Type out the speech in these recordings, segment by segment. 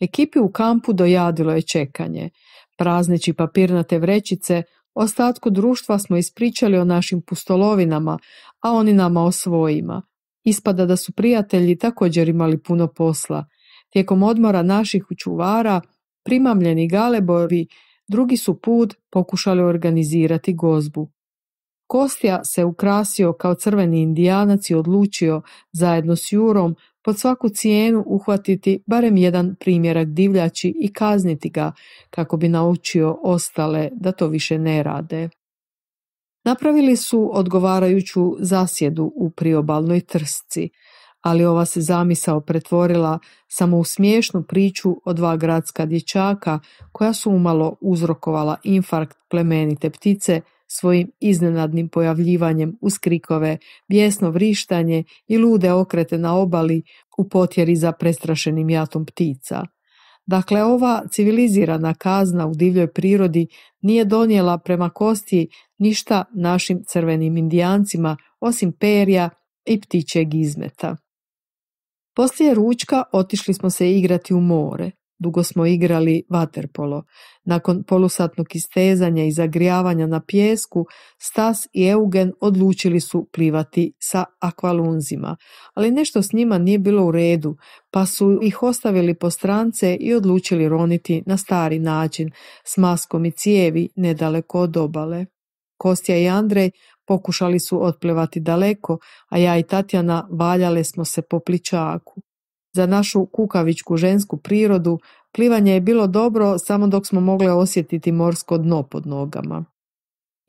Ekipi u kampu dojadilo je čekanje. Prazneći papirnate vrećice, ostatku društva smo ispričali o našim pustolovinama, a oni nama o svojima. Ispada da su prijatelji također imali puno posla. Tijekom odmora naših čuvara, primamljeni galebovi, drugi su put pokušali organizirati gozbu. Kostja se ukrasio kao crveni indijanac i odlučio, zajedno s Jurom, pod svaku cijenu uhvatiti barem jedan primjerak divljači i kazniti ga kako bi naučio ostale da to više ne rade. Napravili su odgovarajuću zasjedu u priobalnoj trsci, ali ova se zamisao pretvorila samo u smiješnu priču o dva gradska dječaka koja su umalo uzrokovala infarkt plemenite ptice svojim iznenadnim pojavljivanjem uz krikove, bijesno vrištanje i lude okrete na obali u potjeri za prestrašenim jatom ptica. Dakle, ova civilizirana kazna u divljoj prirodi nije donijela prema kosti ništa našim crvenim indijancima osim perja i ptičeg izmeta. Poslije ručka otišli smo se igrati u more. Dugo smo igrali vaterpolo. Nakon polusatnog istezanja i zagrijavanja na pjesku, Stas i Eugen odlučili su plivati sa akvalunzima, ali nešto s njima nije bilo u redu, pa su ih ostavili po strance i odlučili roniti na stari način, s maskom i cijevi nedaleko od obale. Kostja i Andrej pokušali su otplevati daleko, a ja i Tatjana valjale smo se po pličaku. Za našu kukavičku žensku prirodu plivanje je bilo dobro samo dok smo mogle osjetiti morsko dno pod nogama.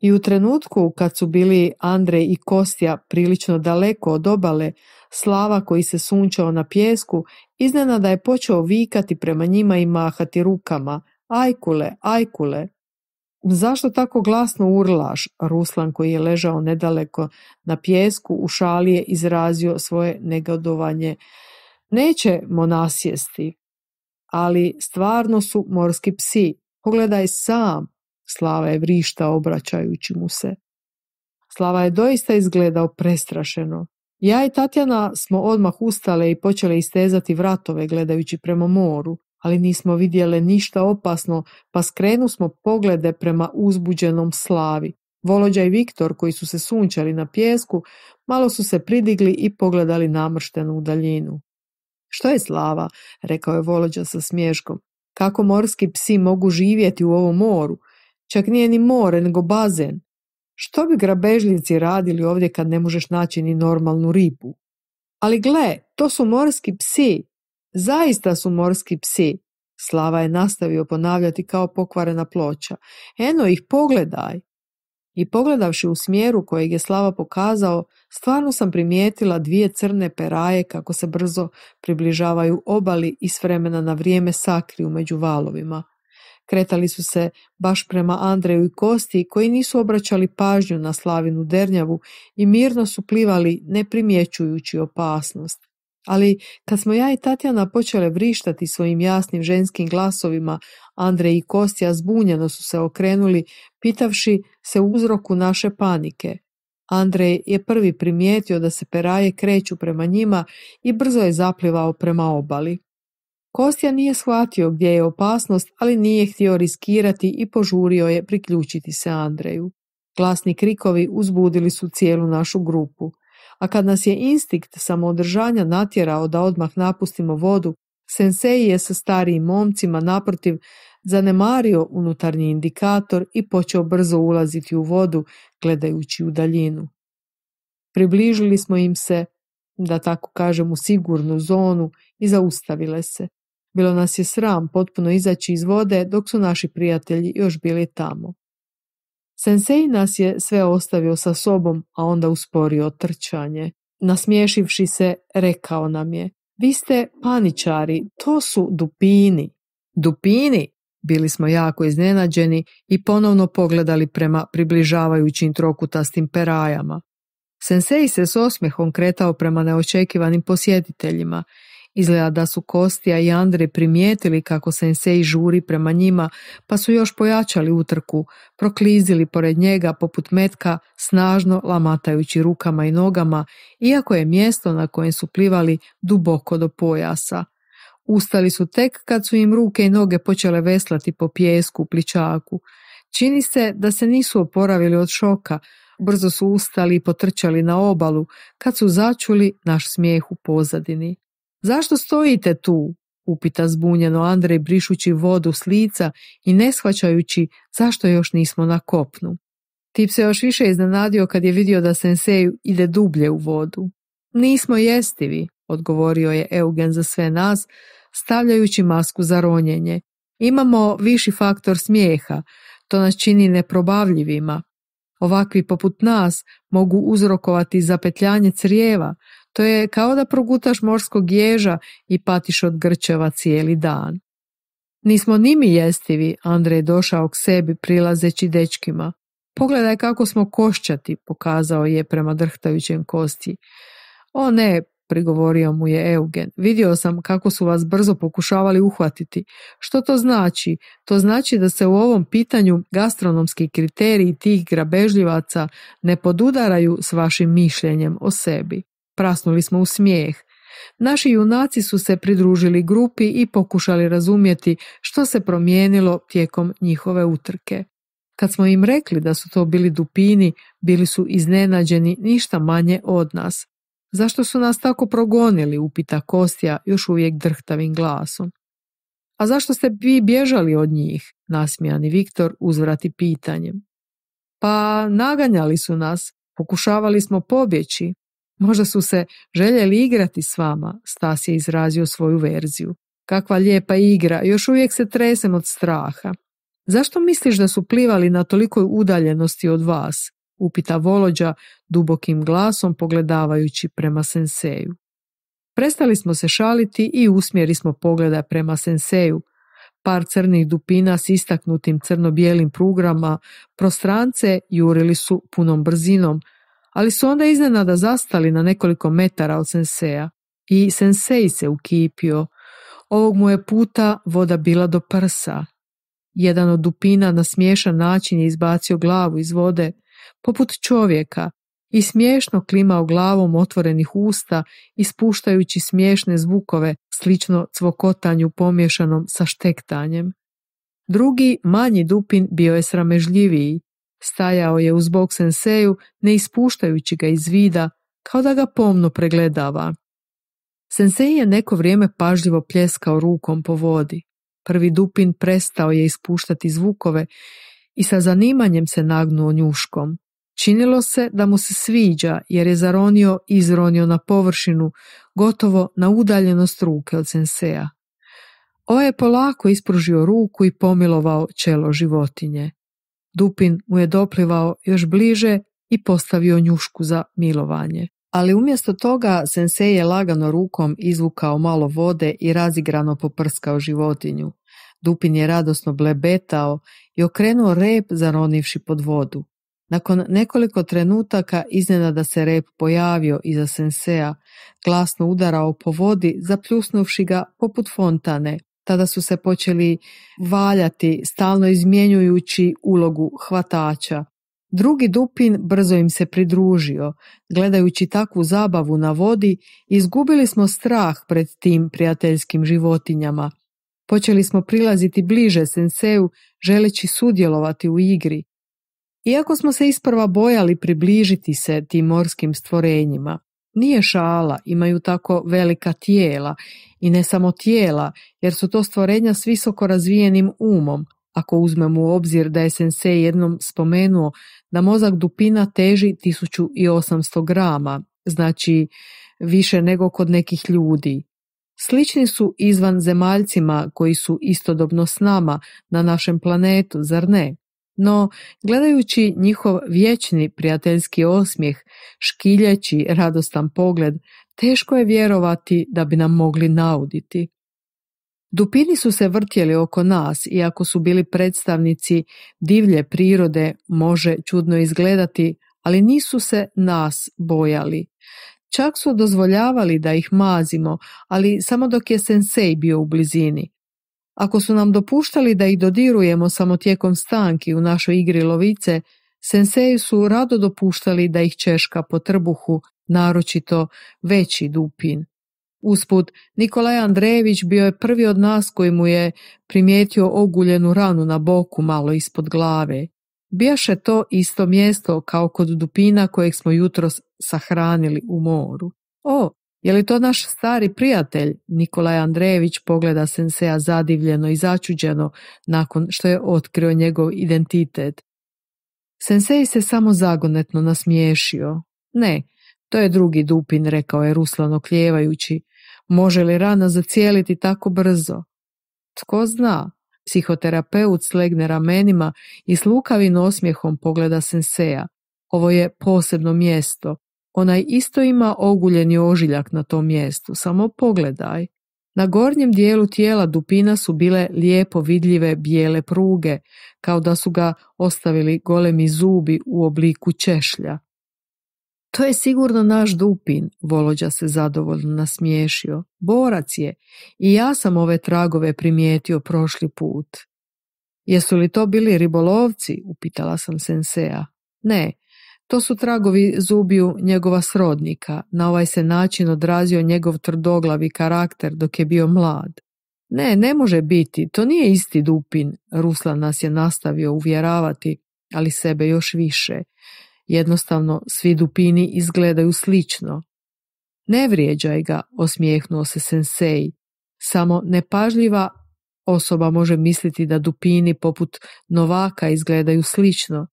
I u trenutku kad su bili Andrej i Kostja prilično daleko od obale, Slava koji se sunčao na pjesku, iznenada je počeo vikati prema njima i mahati rukama. Ajkule, ajkule! Zašto tako glasno urlaš? Ruslan koji je ležao nedaleko na pjesku u šali je izrazio svoje negodovanje. Nećemo nasjesti, ali stvarno su morski psi. Pogledaj sam, Slava je vrišta obraćajući mu se. Slava je doista izgledao prestrašeno. Ja i Tatjana smo odmah ustale i počele istezati vratove gledajući prema moru, ali nismo vidjele ništa opasno, pa skrenu smo poglede prema uzbuđenom slavi. Volođa i Viktor, koji su se sunčali na pjesku, malo su se pridigli i pogledali namrštenu daljinu. Što je slava? rekao je Volođa sa smješkom. Kako morski psi mogu živjeti u ovom moru? Čak nije ni more, nego bazen. Što bi grabežljivci radili ovdje kad ne možeš naći ni normalnu ribu? Ali gle, to su morski psi. Zaista su morski psi. Slava je nastavio ponavljati kao pokvarena ploča. Eno ih, pogledaj. I pogledavši u smjeru kojeg je Slava pokazao, stvarno sam primijetila dvije crne peraje kako se brzo približavaju obali i s vremena na vrijeme sakriju među valovima. Kretali su se baš prema Andreju i Kosti koji nisu obraćali pažnju na Slavinu Dernjavu i mirno su plivali ne primjećujući opasnost. Ali kad smo ja i Tatjana počele vrištati svojim jasnim ženskim glasovima, Andrej i Kostja zbunjeno su se okrenuli, pitavši se uzroku naše panike. Andrej je prvi primijetio da se peraje kreću prema njima i brzo je zaplivao prema obali. Kostja nije shvatio gdje je opasnost, ali nije htio riskirati i požurio je priključiti se Andreju. Glasni krikovi uzbudili su cijelu našu grupu a kad nas je instinkt samoodržanja natjerao da odmah napustimo vodu, Sensei je sa starijim momcima naprotiv zanemario unutarnji indikator i počeo brzo ulaziti u vodu gledajući u daljinu. Približili smo im se, da tako kažem, u sigurnu zonu i zaustavile se. Bilo nas je sram potpuno izaći iz vode dok su naši prijatelji još bili tamo. Sensei nas je sve ostavio sa sobom, a onda usporio trčanje. Nasmiješivši se, rekao nam je, vi ste paničari, to su dupini. Dupini? Bili smo jako iznenađeni i ponovno pogledali prema približavajućim trokutastim perajama. Sensei se s osmehom kretao prema neočekivanim posjetiteljima Izgleda da su Kostija i Andrej primijetili kako sensei žuri prema njima, pa su još pojačali utrku, proklizili pored njega poput metka, snažno lamatajući rukama i nogama, iako je mjesto na kojem su plivali duboko do pojasa. Ustali su tek kad su im ruke i noge počele veslati po pjesku u pličaku. Čini se da se nisu oporavili od šoka, brzo su ustali i potrčali na obalu kad su začuli naš smijeh u pozadini. Zašto stojite tu? upita zbunjeno Andrej brišući vodu s lica i ne shvaćajući zašto još nismo na kopnu. Tip se još više iznenadio kad je vidio da sensei ide dublje u vodu. Nismo jestivi, odgovorio je Eugen za sve nas, stavljajući masku za ronjenje. Imamo viši faktor smijeha, to nas čini neprobavljivima. Ovakvi poput nas mogu uzrokovati zapetljanje crijeva, to je kao da progutaš morskog ježa i patiš od grčeva cijeli dan. Nismo ni mi jestivi, Andrej je došao k sebi prilazeći dečkima. Pogledaj kako smo košćati, pokazao je prema drhtajućem kosti. O ne, prigovorio mu je Eugen. Vidio sam kako su vas brzo pokušavali uhvatiti. Što to znači? To znači da se u ovom pitanju gastronomski kriteriji tih grabežljivaca ne podudaraju s vašim mišljenjem o sebi. Prasnuli smo u smijeh. Naši junaci su se pridružili grupi i pokušali razumjeti što se promijenilo tijekom njihove utrke. Kad smo im rekli da su to bili dupini, bili su iznenađeni ništa manje od nas. Zašto su nas tako progonili, upita Kostja još uvijek drhtavim glasom. A zašto ste vi bježali od njih, nasmijani Viktor uzvrati pitanjem. Pa naganjali su nas, pokušavali smo pobjeći, Možda su se željeli igrati s vama, Stas je izrazio svoju verziju. Kakva lijepa igra, još uvijek se tresem od straha. Zašto misliš da su plivali na tolikoj udaljenosti od vas? upita Volođa dubokim glasom pogledavajući prema senseju. Prestali smo se šaliti i usmjeri smo pogleda prema senseju. Par crnih dupina s istaknutim crno-bijelim prugama prostrance jurili su punom brzinom, ali su onda iznenada zastali na nekoliko metara od senseja i sensei se ukipio. Ovog mu je puta voda bila do prsa. Jedan od dupina na smiješan način je izbacio glavu iz vode, poput čovjeka, i smiješno klimao glavom otvorenih usta, ispuštajući smiješne zvukove, slično cvokotanju pomješanom sa štektanjem. Drugi, manji dupin, bio je sramežljiviji, Stajao je uz bok senseju, ne ispuštajući ga iz vida, kao da ga pomno pregledava. Sensei je neko vrijeme pažljivo pljeskao rukom po vodi. Prvi dupin prestao je ispuštati zvukove i sa zanimanjem se nagnuo njuškom. Činilo se da mu se sviđa jer je zaronio i izronio na površinu, gotovo na udaljenost ruke od senseja. Ovaj je polako ispružio ruku i pomilovao čelo životinje. Dupin mu je doplivao još bliže i postavio njušku za milovanje. Ali umjesto toga sensei je lagano rukom izvukao malo vode i razigrano poprskao životinju. Dupin je radosno blebetao i okrenuo rep zaronivši pod vodu. Nakon nekoliko trenutaka iznenada se rep pojavio iza sensea, glasno udarao po vodi, zapljusnuvši ga poput fontane, tada su se počeli valjati, stalno izmjenjujući ulogu hvatača. Drugi dupin brzo im se pridružio. Gledajući takvu zabavu na vodi, izgubili smo strah pred tim prijateljskim životinjama. Počeli smo prilaziti bliže senseju, želeći sudjelovati u igri. Iako smo se isprva bojali približiti se tim morskim stvorenjima, nije šala, imaju tako velika tijela i ne samo tijela, jer su to stvorenja s visoko razvijenim umom, ako uzmemo u obzir da je sensei jednom spomenuo da mozak dupina teži 1800 grama, znači više nego kod nekih ljudi. Slični su izvan zemaljcima koji su istodobno s nama na našem planetu, zar ne? No, gledajući njihov vječni prijateljski osmijeh, škiljeći radostan pogled, teško je vjerovati da bi nam mogli nauditi. Dupini su se vrtjeli oko nas, iako su bili predstavnici divlje prirode, može čudno izgledati, ali nisu se nas bojali. Čak su dozvoljavali da ih mazimo, ali samo dok je sensei bio u blizini. Ako su nam dopuštali da ih dodirujemo samo tijekom stanki u našoj igri lovice, senseji su rado dopuštali da ih češka po trbuhu, naročito veći dupin. Usput, Nikolaj Andrejević bio je prvi od nas koji mu je primijetio oguljenu ranu na boku malo ispod glave. Bijaše to isto mjesto kao kod dupina kojeg smo jutros sahranili u moru. O, je li to naš stari prijatelj? Nikolaj Andrejević pogleda Senseja zadivljeno i začuđeno nakon što je otkrio njegov identitet. Sensej se samo zagonetno nasmiješio. Ne, to je drugi dupin, rekao je Ruslan okljevajući. Može li rana zacijeliti tako brzo? Tko zna? Psihoterapeut slegne ramenima i s lukavim osmijehom pogleda senseja. Ovo je posebno mjesto. Onaj isto ima oguljeni ožiljak na tom mjestu. Samo pogledaj. Na gornjem dijelu tijela dupina su bile lijepo vidljive bijele pruge, kao da su ga ostavili golemi zubi u obliku češlja. To je sigurno naš dupin, Volođa se zadovoljno nasmiješio. Borac je i ja sam ove tragove primijetio prošli put. Jesu li to bili ribolovci? upitala sam sensea. Ne, to su tragovi zubiju njegova srodnika. Na ovaj se način odrazio njegov tvrdoglavi karakter dok je bio mlad. Ne, ne može biti, to nije isti dupin, Ruslan nas je nastavio uvjeravati, ali sebe još više. Jednostavno, svi dupini izgledaju slično. Ne vrijeđaj ga, osmijehnuo se sensei. Samo nepažljiva osoba može misliti da dupini poput novaka izgledaju slično,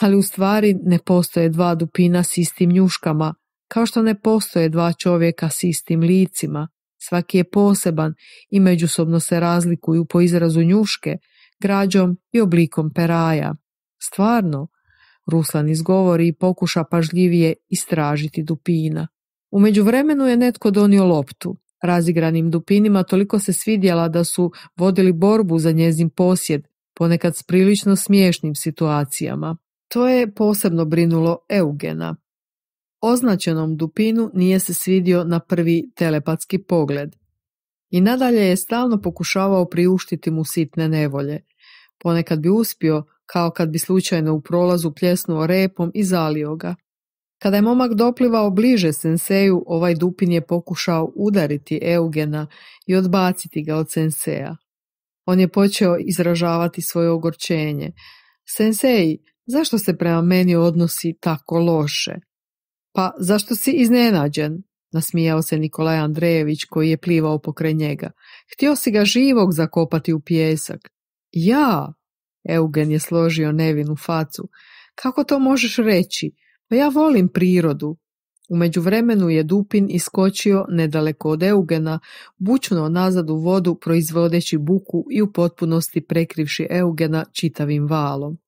ali u stvari ne postoje dva dupina s istim njuškama, kao što ne postoje dva čovjeka s istim licima. Svaki je poseban i međusobno se razlikuju po izrazu njuške, građom i oblikom peraja. Stvarno, Ruslan izgovori i pokuša pažljivije istražiti dupina. U međuvremenu je netko donio loptu. Razigranim dupinima toliko se svidjela da su vodili borbu za njezin posjed, ponekad s prilično smiješnim situacijama. To je posebno brinulo Eugena. Označenom dupinu nije se svidio na prvi telepatski pogled. I nadalje je stalno pokušavao priuštiti mu sitne nevolje. Ponekad bi uspio, kao kad bi slučajno u prolazu pljesnuo repom i zalio ga. Kada je momak doplivao bliže senseju, ovaj dupin je pokušao udariti Eugena i odbaciti ga od senseja. On je počeo izražavati svoje ogorčenje. Sensei, zašto se prema meni odnosi tako loše? Pa zašto si iznenađen? Nasmijao se Nikolaj Andrejević koji je plivao pokraj njega. Htio si ga živog zakopati u pjesak. Ja, Eugen je složio nevinu facu. Kako to možeš reći? Pa ja volim prirodu. U međuvremenu je Dupin iskočio nedaleko od Eugena, bučnuo nazad u vodu proizvodeći buku i u potpunosti prekrivši Eugena čitavim valom.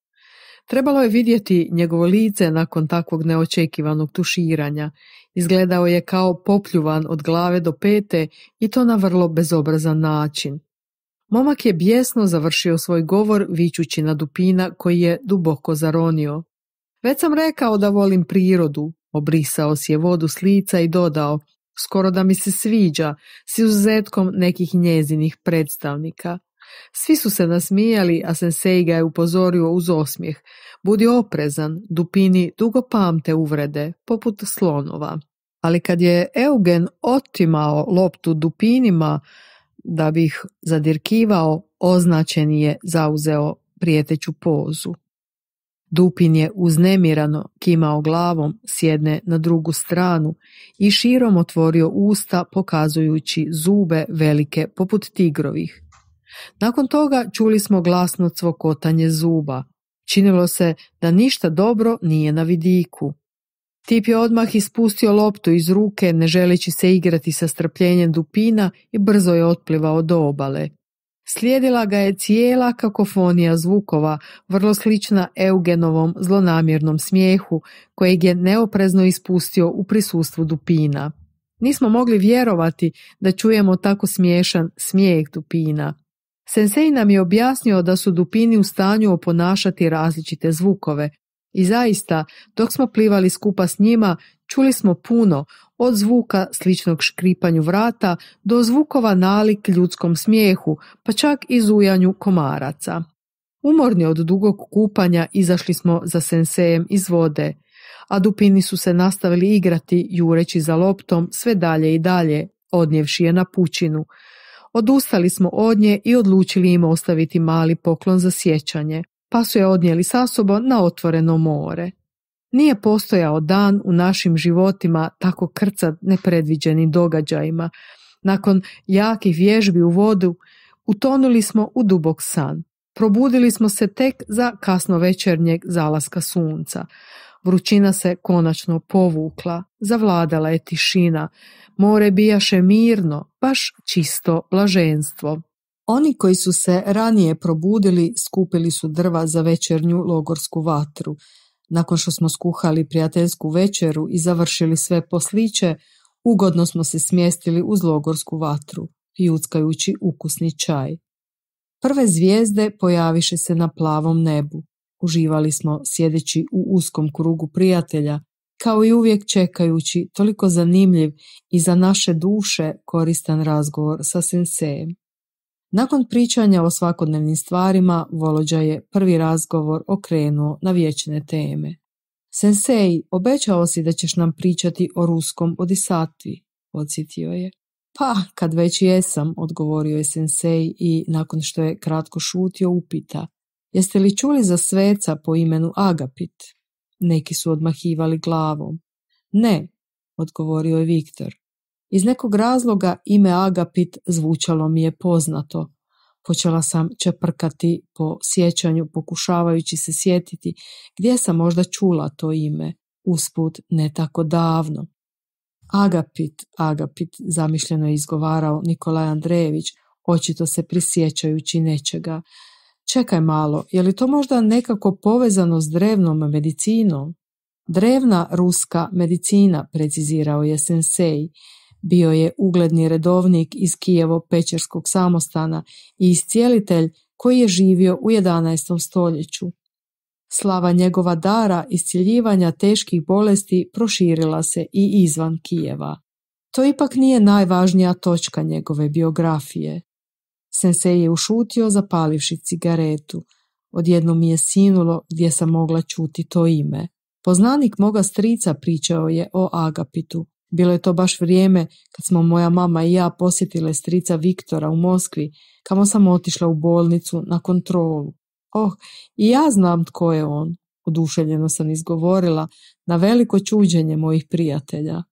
Trebalo je vidjeti njegovo lice nakon takvog neočekivanog tuširanja. Izgledao je kao popljuvan od glave do pete i to na vrlo bezobrazan način. Momak je bijesno završio svoj govor vičući na dupina koji je duboko zaronio. Već sam rekao da volim prirodu, obrisao si je vodu s lica i dodao, skoro da mi se sviđa, s izuzetkom nekih njezinih predstavnika. Svi su se nasmijali, a sensei ga je upozorio uz osmijeh. Budi oprezan, dupini dugo pamte uvrede, poput slonova. Ali kad je Eugen otimao loptu dupinima, da bi ih zadirkivao, označen je zauzeo prijeteću pozu. Dupin je uznemirano kimao glavom s jedne na drugu stranu i širom otvorio usta pokazujući zube velike poput tigrovih. Nakon toga čuli smo glasno cvokotanje zuba. Činilo se da ništa dobro nije na vidiku. Tip je odmah ispustio loptu iz ruke, ne želeći se igrati sa strpljenjem dupina i brzo je otplivao do obale. Slijedila ga je cijela kakofonija zvukova, vrlo slična Eugenovom zlonamjernom smijehu, kojeg je neoprezno ispustio u prisustvu dupina. Nismo mogli vjerovati da čujemo tako smiješan smijeh dupina. Sensei nam je objasnio da su dupini u stanju oponašati različite zvukove, i zaista, dok smo plivali skupa s njima, čuli smo puno, od zvuka sličnog škripanju vrata do zvukova nalik ljudskom smijehu, pa čak i zujanju komaraca. Umorni od dugog kupanja izašli smo za sensejem iz vode, a dupini su se nastavili igrati jureći za loptom sve dalje i dalje, odnjevši je na pučinu. Odustali smo od nje i odlučili im ostaviti mali poklon za sjećanje, pa su je odnijeli sa sobom na otvoreno more. Nije postojao dan u našim životima tako krcat nepredviđenim događajima. Nakon jakih vježbi u vodu utonuli smo u dubok san. Probudili smo se tek za kasno večernjeg zalaska sunca. Vrućina se konačno povukla, zavladala je tišina, more bijaše mirno, baš čisto blaženstvo. Oni koji su se ranije probudili skupili su drva za večernju logorsku vatru. Nakon što smo skuhali prijateljsku večeru i završili sve posliće, ugodno smo se smjestili uz logorsku vatru, juckajući ukusni čaj. Prve zvijezde pojaviše se na plavom nebu. Uživali smo sjedeći u uskom krugu prijatelja, kao i uvijek čekajući toliko zanimljiv i za naše duše koristan razgovor sa sensejem. Nakon pričanja o svakodnevnim stvarima, Volođa je prvi razgovor okrenuo na vječne teme. Sensei, obećao si da ćeš nam pričati o ruskom odisatvi, podsjetio je. Pa, kad već jesam, odgovorio je sensei i nakon što je kratko šutio upita. Jeste li čuli za sveca po imenu Agapit? Neki su odmahivali glavom. Ne, odgovorio je Viktor. Iz nekog razloga ime Agapit zvučalo mi je poznato. Počela sam čeprkati po sjećanju, pokušavajući se sjetiti gdje sam možda čula to ime, usput ne tako davno. Agapit, Agapit, zamišljeno je izgovarao Nikolaj Andrejević, očito se prisjećajući nečega. Čekaj malo, je li to možda nekako povezano s drevnom medicinom? Drevna ruska medicina, precizirao je sensei, bio je ugledni redovnik iz Kijevo pečerskog samostana i iscijelitelj koji je živio u 11. stoljeću. Slava njegova dara iscijeljivanja teških bolesti proširila se i izvan Kijeva. To ipak nije najvažnija točka njegove biografije. Sensei je ušutio zapalivši cigaretu. Odjedno mi je sinulo gdje sam mogla čuti to ime. Poznanik moga strica pričao je o Agapitu. Bilo je to baš vrijeme kad smo moja mama i ja posjetile strica Viktora u Moskvi, kamo sam otišla u bolnicu na kontrolu. Oh, i ja znam tko je on, oduševljeno sam izgovorila, na veliko čuđenje mojih prijatelja.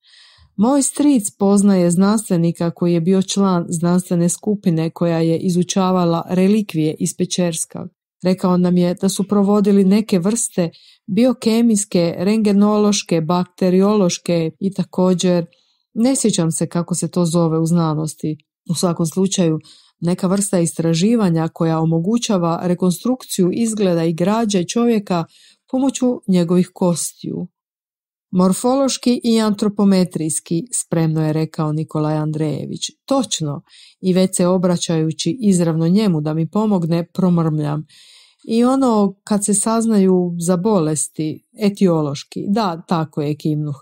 Moj stric poznaje znanstvenika koji je bio član znanstvene skupine koja je izučavala relikvije iz Pečerska. Rekao nam je da su provodili neke vrste biokemijske, rengenološke, bakteriološke i također, ne sjećam se kako se to zove u znanosti, u svakom slučaju neka vrsta istraživanja koja omogućava rekonstrukciju izgleda i građe čovjeka pomoću njegovih kostiju. Morfološki i antropometrijski, spremno je rekao Nikolaj Andrejević. Točno, i već se obraćajući izravno njemu da mi pomogne, promrmljam. I ono kad se saznaju za bolesti, etiološki, da, tako je kimnuh.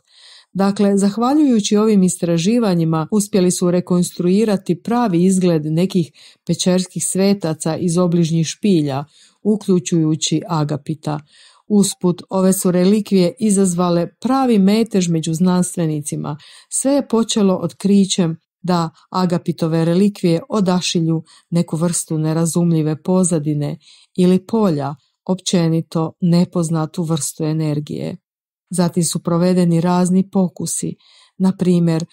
Dakle, zahvaljujući ovim istraživanjima uspjeli su rekonstruirati pravi izgled nekih pečerskih svetaca iz obližnjih špilja, uključujući Agapita. Usput, ove su relikvije izazvale pravi metež među znanstvenicima. Sve je počelo otkrićem da Agapitove relikvije odašilju neku vrstu nerazumljive pozadine ili polja, općenito nepoznatu vrstu energije. Zatim su provedeni razni pokusi, na primjer,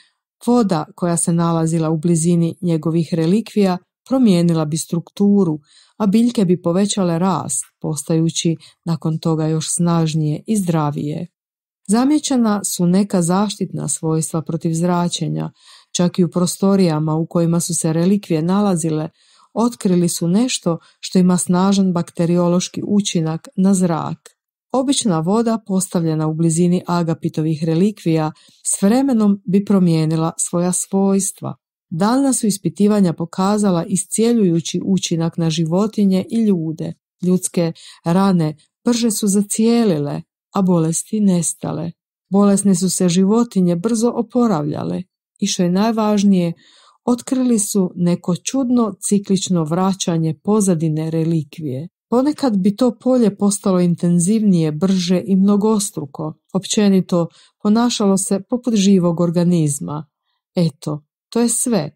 voda koja se nalazila u blizini njegovih relikvija promijenila bi strukturu, a biljke bi povećale rast, postajući nakon toga još snažnije i zdravije. Zamjećena su neka zaštitna svojstva protiv zračenja, čak i u prostorijama u kojima su se relikvije nalazile, otkrili su nešto što ima snažan bakteriološki učinak na zrak. Obična voda postavljena u blizini agapitovih relikvija s vremenom bi promijenila svoja svojstva. Daljna su ispitivanja pokazala iscijeljujući učinak na životinje i ljude. Ljudske rane brže su zacijelile, a bolesti nestale. Bolesne su se životinje brzo oporavljale i što je najvažnije, otkrili su neko čudno ciklično vraćanje pozadine relikvije. Ponekad bi to polje postalo intenzivnije, brže i mnogostruko. Općenito, ponašalo se poput živog organizma. Eto, To je sve.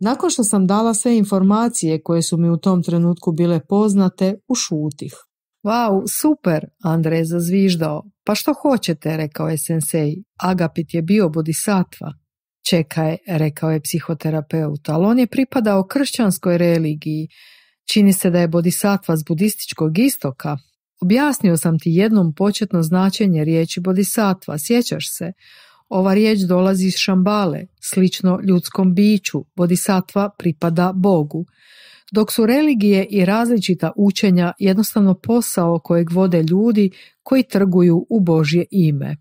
Nakon što sam dala sve informacije koje su mi u tom trenutku bile poznate, ušutih. Wow, super, Andrej je zazviždao. Pa što hoćete, rekao je sensei. Agapit je bio bodhisattva. Čekaj, rekao je psihoterapeut, ali on je pripadao kršćanskoj religiji. Čini se da je bodhisattva s budističkog istoka. Objasnio sam ti jednom početno značenje riječi bodhisattva, sjećaš se? Ova riječ dolazi iz šambale, slično ljudskom biću, bodhisattva pripada Bogu. Dok su religije i različita učenja jednostavno posao kojeg vode ljudi koji trguju u Božje ime.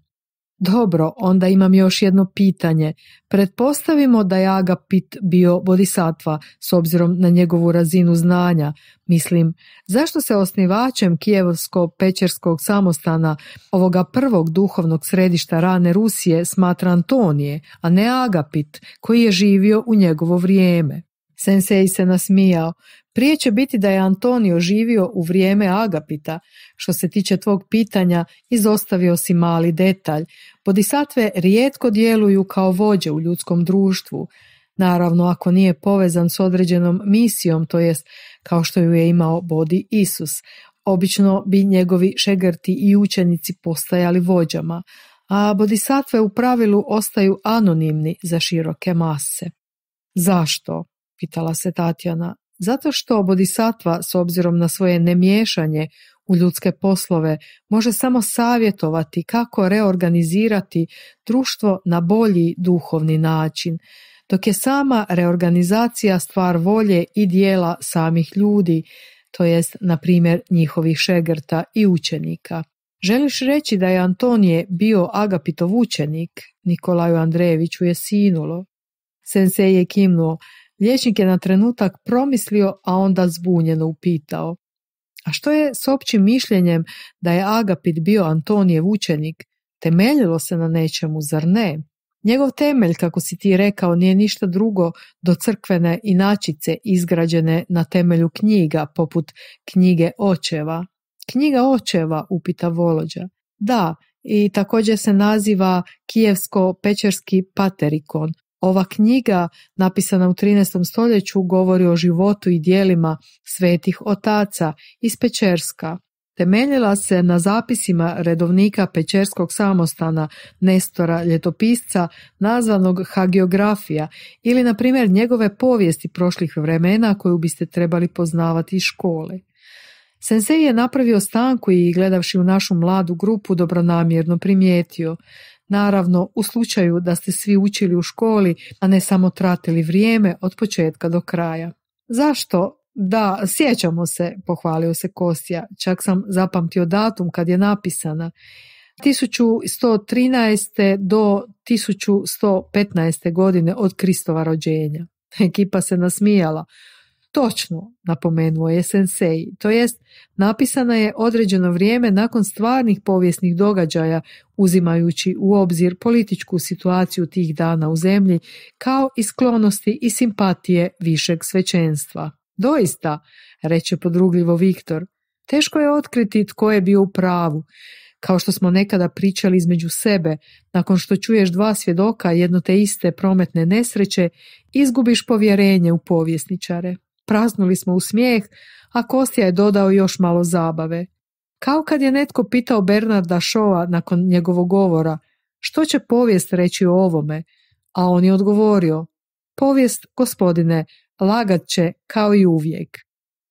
Dobro, onda imam još jedno pitanje. Pretpostavimo da je Agapit bio bodhisattva s obzirom na njegovu razinu znanja. Mislim, zašto se osnivačem Kijevsko-Pečerskog samostana ovoga prvog duhovnog središta rane Rusije smatra Antonije, a ne Agapit, koji je živio u njegovo vrijeme? Sensei se nasmijao. Prije će biti da je Antonio živio u vrijeme Agapita. Što se tiče tvog pitanja, izostavio si mali detalj. Bodhisatve rijetko djeluju kao vođe u ljudskom društvu. Naravno, ako nije povezan s određenom misijom, to jest kao što ju je imao Bodi Isus. Obično bi njegovi šegrti i učenici postajali vođama, a bodhisatve u pravilu ostaju anonimni za široke mase. Zašto? pitala se Tatjana. Zato što bodhisattva s obzirom na svoje nemiješanje u ljudske poslove može samo savjetovati kako reorganizirati društvo na bolji duhovni način, dok je sama reorganizacija stvar volje i dijela samih ljudi, to jest, na primjer, njihovih šegrta i učenika. Želiš reći da je Antonije bio Agapitov učenik? Nikolaju Andrejeviću je sinulo. Sensei je kimnuo. Liječnik je na trenutak promislio, a onda zbunjeno upitao. A što je s općim mišljenjem da je Agapit bio Antonijev učenik? Temeljilo se na nečemu, zar ne? Njegov temelj, kako si ti rekao, nije ništa drugo do crkvene inačice izgrađene na temelju knjiga, poput knjige očeva. Knjiga očeva, upita Volođa. Da, i također se naziva Kijevsko-Pečerski paterikon, ova knjiga, napisana u 13. stoljeću, govori o životu i dijelima svetih otaca iz Pečerska. Temeljila se na zapisima redovnika Pečerskog samostana Nestora Ljetopisca, nazvanog Hagiografija, ili na primjer njegove povijesti prošlih vremena koju biste trebali poznavati iz škole. Sensei je napravio stanku i gledavši u našu mladu grupu dobronamjerno primijetio Naravno, u slučaju da ste svi učili u školi, a ne samo tratili vrijeme od početka do kraja. Zašto? Da, sjećamo se, pohvalio se Kostja, čak sam zapamtio datum kad je napisana. 1113. do 1115. godine od Kristova rođenja. Ekipa se nasmijala. Točno, napomenuo je sensei, to jest napisana je određeno vrijeme nakon stvarnih povijesnih događaja uzimajući u obzir političku situaciju tih dana u zemlji kao i sklonosti i simpatije višeg svećenstva. Doista, reče podrugljivo Viktor, teško je otkriti tko je bio u pravu, kao što smo nekada pričali između sebe, nakon što čuješ dva svjedoka jedno te iste prometne nesreće, izgubiš povjerenje u povjesničare. Praznuli smo u smijeh, a Kostja je dodao još malo zabave. Kao kad je netko pitao Bernarda Šova nakon njegovog govora, što će povijest reći o ovome, a on je odgovorio, povijest, gospodine, lagat će kao i uvijek.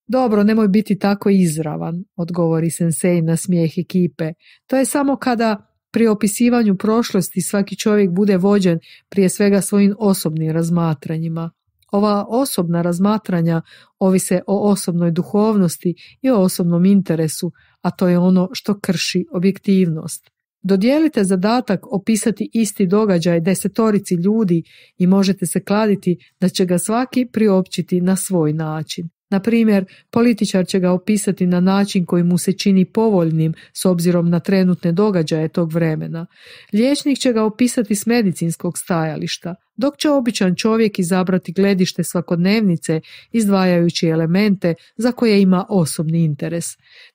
Dobro, nemoj biti tako izravan, odgovori sensei na smijeh ekipe. To je samo kada pri opisivanju prošlosti svaki čovjek bude vođen prije svega svojim osobnim razmatranjima. Ova osobna razmatranja ovise o osobnoj duhovnosti i o osobnom interesu, a to je ono što krši objektivnost. Dodijelite zadatak opisati isti događaj desetorici ljudi i možete se kladiti da će ga svaki priopćiti na svoj način. Na primjer, političar će ga opisati na način koji mu se čini povoljnim s obzirom na trenutne događaje tog vremena. Liječnik će ga opisati s medicinskog stajališta, dok će običan čovjek izabrati gledište svakodnevnice izdvajajući elemente za koje ima osobni interes.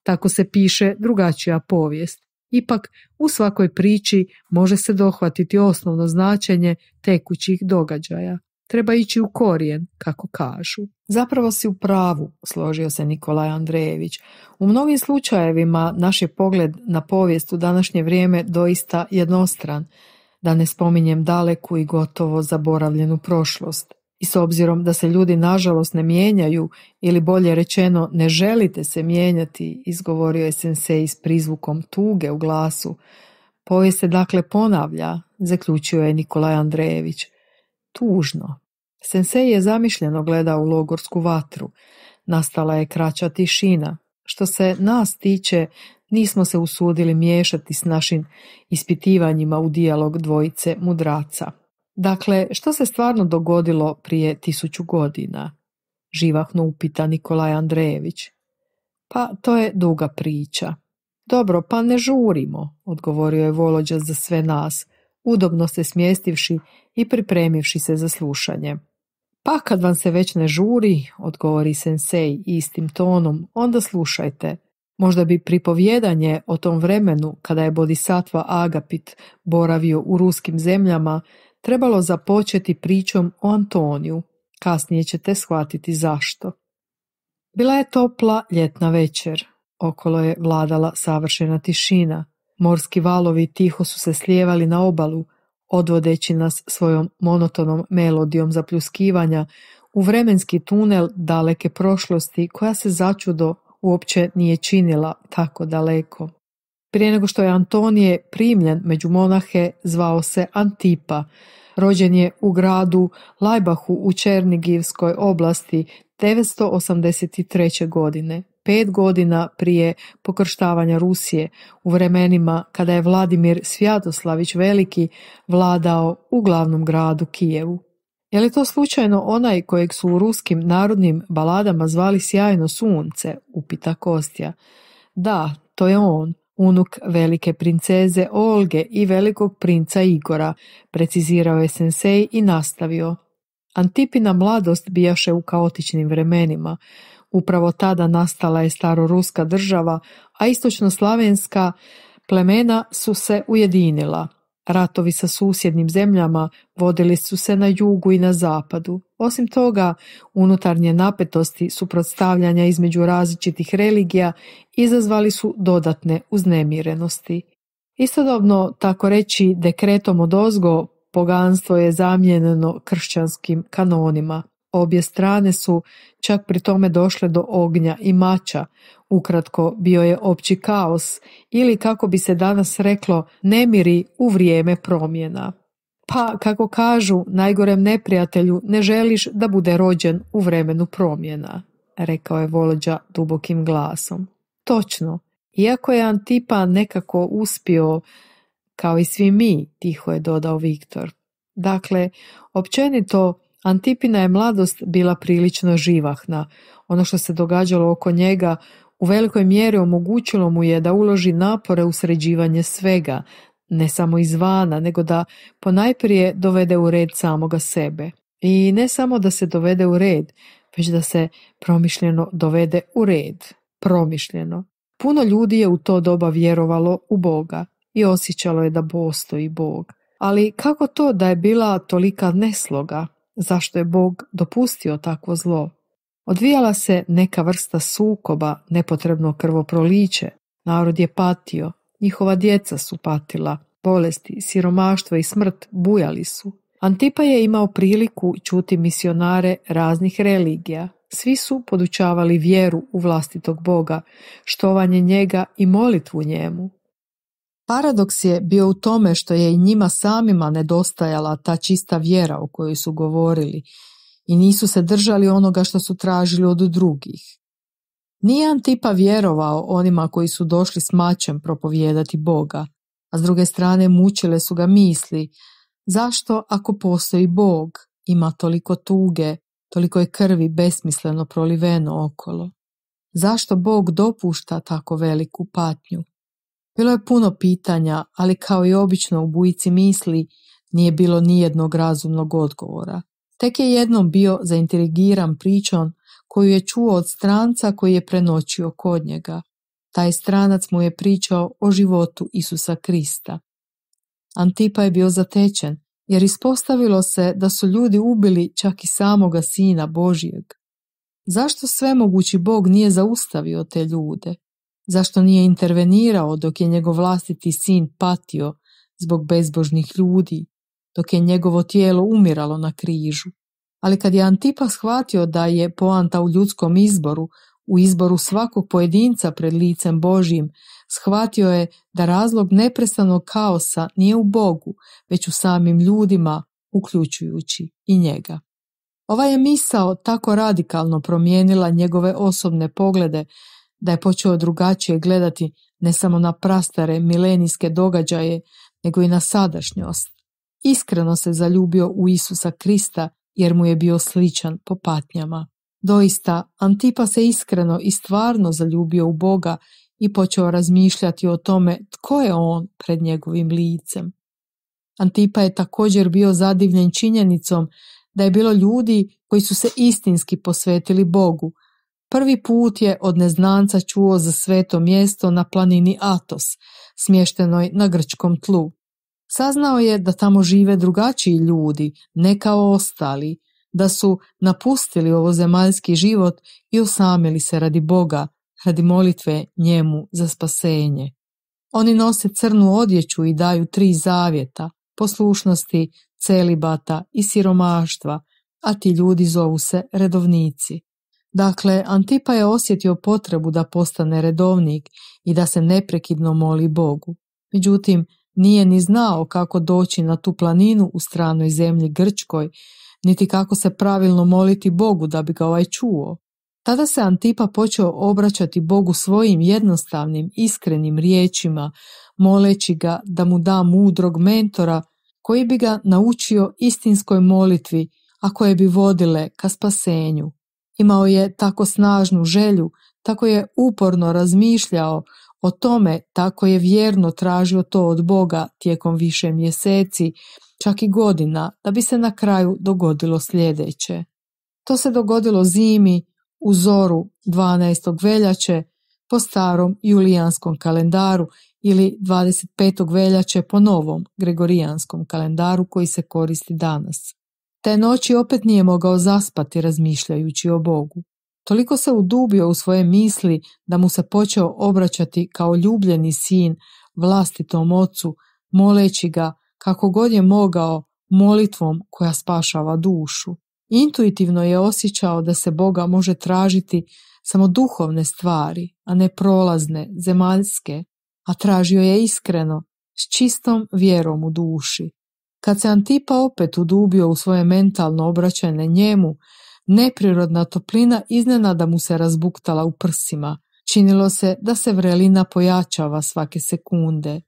Tako se piše drugačija povijest. Ipak, u svakoj priči može se dohvatiti osnovno značenje tekućih događaja. Treba ići u korijen, kako kažu. Zapravo si u pravu, složio se Nikolaj Andrejević. U mnogim slučajevima naš je pogled na povijest u današnje vrijeme doista jednostran, da ne spominjem daleku i gotovo zaboravljenu prošlost. I s obzirom da se ljudi nažalost ne mijenjaju ili bolje rečeno ne želite se mijenjati, izgovorio je sensei s prizvukom tuge u glasu. Povijest se dakle ponavlja, zaključio je Nikolaj Andrejević. Tužno. Sensei je zamišljeno gledao u logorsku vatru. Nastala je kraća tišina. Što se nas tiče, nismo se usudili miješati s našim ispitivanjima u dijalog dvojice mudraca. Dakle, što se stvarno dogodilo prije tisuću godina? Živahno upita Nikolaj Andrejević. Pa to je duga priča. Dobro, pa ne žurimo, odgovorio je Volođa za sve nas, udobno se smjestivši i pripremivši se za slušanje. Pa kad vam se već ne žuri, odgovori sensei istim tonom, onda slušajte. Možda bi pripovjedanje o tom vremenu kada je bodhisattva Agapit boravio u ruskim zemljama trebalo započeti pričom o Antoniju. Kasnije ćete shvatiti zašto. Bila je topla ljetna večer. Okolo je vladala savršena tišina. Morski valovi tiho su se slijevali na obalu, odvodeći nas svojom monotonom melodijom zapljuskivanja u vremenski tunel daleke prošlosti koja se začudo uopće nije činila tako daleko. Prije nego što je Antonije primljen među monahe, zvao se Antipa. Rođen je u gradu Lajbahu u Černigivskoj oblasti 983. godine, pet godina prije pokrštavanja Rusije, u vremenima kada je Vladimir Svjatoslavić Veliki vladao u glavnom gradu Kijevu. Je li to slučajno onaj kojeg su u ruskim narodnim baladama zvali sjajno sunce, upita Kostja. Da, to je on, unuk velike princeze Olge i velikog princa Igora, precizirao je sensei i nastavio. Antipina mladost bijaše u kaotičnim vremenima. Upravo tada nastala je staroruska država, a istočnoslavenska plemena su se ujedinila. Ratovi sa susjednim zemljama vodili su se na jugu i na zapadu. Osim toga, unutarnje napetosti suprotstavljanja između različitih religija izazvali su dodatne uznemirenosti. Istodobno, tako reći, dekretom od ozgo, poganstvo je zamijenjeno kršćanskim kanonima. Obje strane su čak pri tome došle do ognja i mača, ukratko bio je opći kaos ili kako bi se danas reklo nemiri u vrijeme promjena. Pa, kako kažu, najgorem neprijatelju ne želiš da bude rođen u vremenu promjena, rekao je Volođa dubokim glasom. Točno, iako je Antipa nekako uspio, kao i svi mi, tiho je dodao Viktor. Dakle, općenito Antipina je mladost bila prilično živahna. Ono što se događalo oko njega u velikoj mjeri omogućilo mu je da uloži napore u sređivanje svega, ne samo izvana, nego da ponajprije dovede u red samoga sebe. I ne samo da se dovede u red, već da se promišljeno dovede u red. Promišljeno. Puno ljudi je u to doba vjerovalo u Boga i osjećalo je da postoji Bog. Ali kako to da je bila tolika nesloga? Zašto je Bog dopustio takvo zlo? Odvijala se neka vrsta sukoba, nepotrebno krvoproliće. Narod je patio, njihova djeca su patila, bolesti, siromaštvo i smrt bujali su. Antipa je imao priliku čuti misionare raznih religija. Svi su podučavali vjeru u vlastitog Boga, štovanje njega i molitvu njemu. Paradoks je bio u tome što je i njima samima nedostajala ta čista vjera o kojoj su govorili i nisu se držali onoga što su tražili od drugih. Nije Antipa vjerovao onima koji su došli s mačem propovijedati Boga, a s druge strane mučile su ga misli, zašto ako postoji Bog, ima toliko tuge, toliko je krvi besmisleno proliveno okolo? Zašto Bog dopušta tako veliku patnju? Bilo je puno pitanja, ali kao i obično u bujici misli nije bilo nijednog razumnog odgovora. Tek je jednom bio zaintrigiran pričom koju je čuo od stranca koji je prenoćio kod njega. Taj stranac mu je pričao o životu Isusa Krista. Antipa je bio zatečen jer ispostavilo se da su ljudi ubili čak i samoga sina Božijeg. Zašto svemogući Bog nije zaustavio te ljude? Zašto nije intervenirao dok je njegov vlastiti sin patio zbog bezbožnih ljudi, dok je njegovo tijelo umiralo na križu? Ali kad je Antipa shvatio da je poanta u ljudskom izboru, u izboru svakog pojedinca pred licem Božijim, shvatio je da razlog neprestanog kaosa nije u Bogu, već u samim ljudima, uključujući i njega. Ova je misao tako radikalno promijenila njegove osobne poglede da je počeo drugačije gledati ne samo na prastare milenijske događaje, nego i na sadašnjost. Iskreno se zaljubio u Isusa Krista jer mu je bio sličan po patnjama. Doista, Antipa se iskreno i stvarno zaljubio u Boga i počeo razmišljati o tome tko je on pred njegovim licem. Antipa je također bio zadivljen činjenicom da je bilo ljudi koji su se istinski posvetili Bogu. Prvi put je od neznanca čuo za sveto mjesto na planini Atos, smještenoj na grčkom tlu. Saznao je da tamo žive drugačiji ljudi, ne kao ostali, da su napustili ovozemaljski život i osamili se radi Boga, radi molitve njemu za spasenje. Oni nose crnu odjeću i daju tri zavjeta, poslušnosti, celibata i siromaštva, a ti ljudi zovu se redovnici. Dakle, Antipa je osjetio potrebu da postane redovnik i da se neprekidno moli Bogu. Međutim, nije ni znao kako doći na tu planinu u stranoj zemlji Grčkoj, niti kako se pravilno moliti Bogu da bi ga ovaj čuo. Tada se Antipa počeo obraćati Bogu svojim jednostavnim, iskrenim riječima, moleći ga da mu da mudrog mentora koji bi ga naučio istinskoj molitvi, a koje bi vodile ka spasenju. Imao je tako snažnu želju, tako je uporno razmišljao o tome, tako je vjerno tražio to od Boga tijekom više mjeseci, čak i godina, da bi se na kraju dogodilo sljedeće. To se dogodilo zimi u zoru 12. veljače po starom julijanskom kalendaru ili 25. veljače po novom gregorijanskom kalendaru koji se koristi danas. Te noći opet nije mogao zaspati razmišljajući o Bogu. Toliko se udubio u svoje misli da mu se počeo obraćati kao ljubljeni sin vlastitom ocu, moleći ga kako god je mogao molitvom koja spašava dušu. Intuitivno je osjećao da se Boga može tražiti samo duhovne stvari, a ne prolazne, zemaljske, a tražio je iskreno, s čistom vjerom u duši. Kad se Antipa opet udubio u svoje mentalno obraćanje njemu, neprirodna toplina iznenada mu se razbuktala u prsima. Činilo se da se vrelina pojačava svake sekunde.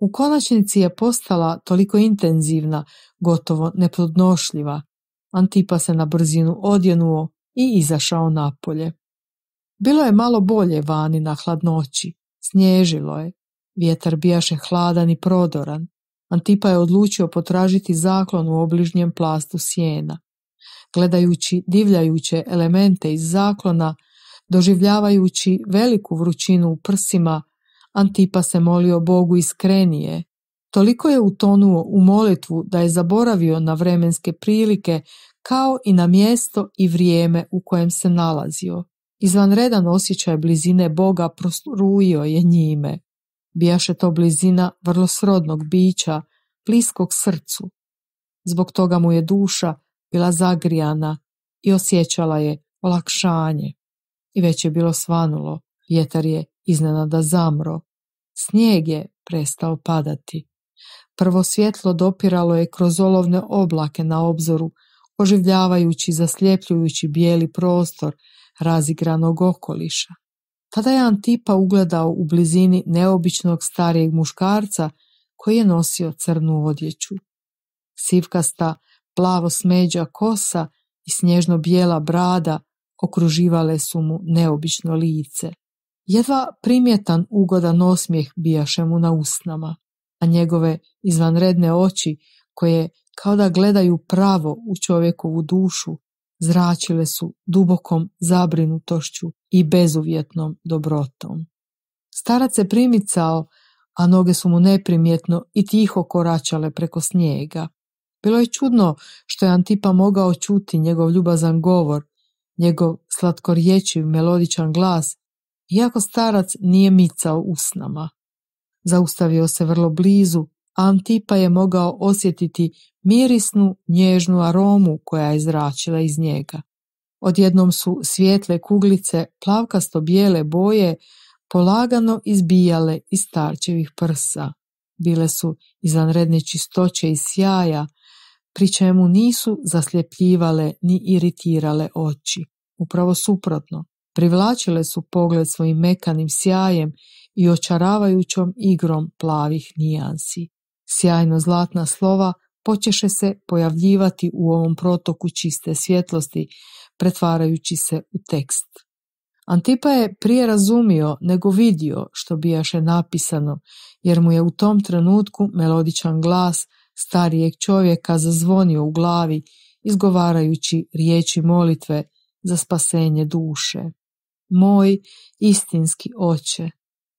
U konačnici je postala toliko intenzivna, gotovo nepodnošljiva. Antipa se na brzinu odjenuo i izašao napolje. Bilo je malo bolje vani na hladnoći. Snježilo je. Vjetar bijaše hladan i prodoran. Antipa je odlučio potražiti zaklon u obližnjem plastu sjena. Gledajući divljajuće elemente iz zaklona, doživljavajući veliku vrućinu u prsima, Antipa se molio Bogu iskrenije. Toliko je utonuo u molitvu da je zaboravio na vremenske prilike kao i na mjesto i vrijeme u kojem se nalazio. Izvanredan osjećaj blizine Boga prostrujio je njime. Bijaše to blizina vrlo srodnog bića, bliskog srcu. Zbog toga mu je duša bila zagrijana i osjećala je olakšanje. I već je bilo svanulo, vjetar je iznenada zamro. Snijeg je prestao padati. Prvo svjetlo dopiralo je kroz olovne oblake na obzoru, oživljavajući zasljepljujući bijeli prostor razigranog okoliša. Tada je Antipa ugledao u blizini neobičnog starijeg muškarca koji je nosio crnu odjeću. Sivkasta, plavo smeđa kosa i snježno bijela brada okruživale su mu neobično lice. Jedva primjetan ugodan osmijeh bijaše mu na usnama, a njegove izvanredne oči, koje kao da gledaju pravo u čovjekovu dušu, zračile su dubokom zabrinutošću i bezuvjetnom dobrotom. Starac se primicao, a noge su mu neprimjetno i tiho koračale preko snijega. Bilo je čudno što je Antipa mogao čuti njegov ljubazan govor, njegov slatkorječiv melodičan glas, iako starac nije micao usnama. Zaustavio se vrlo blizu, a Antipa je mogao osjetiti mirisnu, nježnu aromu koja je zračila iz njega. Odjednom su svijetle kuglice plavkasto bijele boje polagano izbijale iz starčevih prsa. Bile su izvanredne čistoće i sjaja, pri čemu nisu zasljepljivale ni iritirale oči. Upravo suprotno, privlačile su pogled svojim mekanim sjajem i očaravajućom igrom plavih nijansi. Sjajno zlatna slova počeše se pojavljivati u ovom protoku čiste svjetlosti, pretvarajući se u tekst. Antipa je prije razumio nego vidio što bijaše napisano, jer mu je u tom trenutku melodičan glas starijeg čovjeka zazvonio u glavi, izgovarajući riječi molitve za spasenje duše. Moj istinski oče,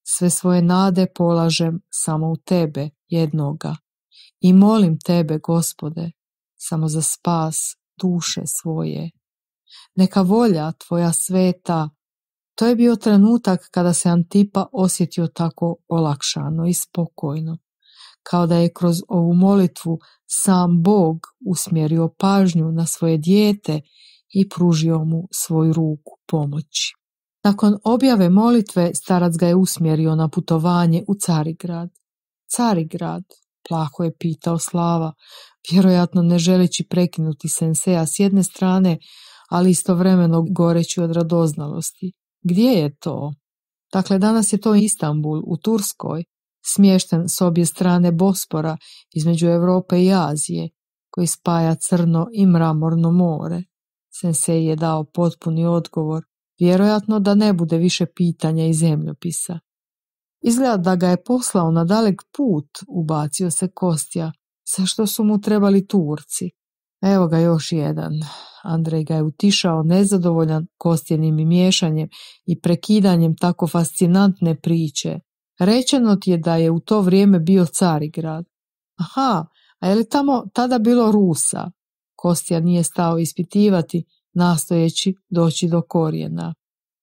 sve svoje nade polažem samo u tebe, jednoga, i molim tebe, gospode, samo za spas duše svoje. Neka volja tvoja sveta, to je bio trenutak kada se Antipa osjetio tako olakšano i spokojno, kao da je kroz ovu molitvu sam Bog usmjerio pažnju na svoje dijete i pružio mu svoju ruku pomoći. Nakon objave molitve starac ga je usmjerio na putovanje u Carigrad. Carigrad, plaho je pitao Slava, vjerojatno ne želeći prekinuti senseja s jedne strane, ali istovremeno goreći od radoznalosti. Gdje je to? Dakle, danas je to Istanbul u Turskoj, smješten s obje strane Bospora između Europe i Azije, koji spaja crno i mramorno more. Sensei je dao potpuni odgovor, vjerojatno da ne bude više pitanja i zemljopisa. Izgleda da ga je poslao na dalek put, ubacio se Kostja, sa što su mu trebali Turci. Evo ga još jedan. Andrej ga je utišao nezadovoljan kostjenim miješanjem i prekidanjem tako fascinantne priče. Rečeno ti je da je u to vrijeme bio Carigrad. Aha, a je li tamo tada bilo Rusa? Kostja nije stao ispitivati, nastojeći doći do korijena.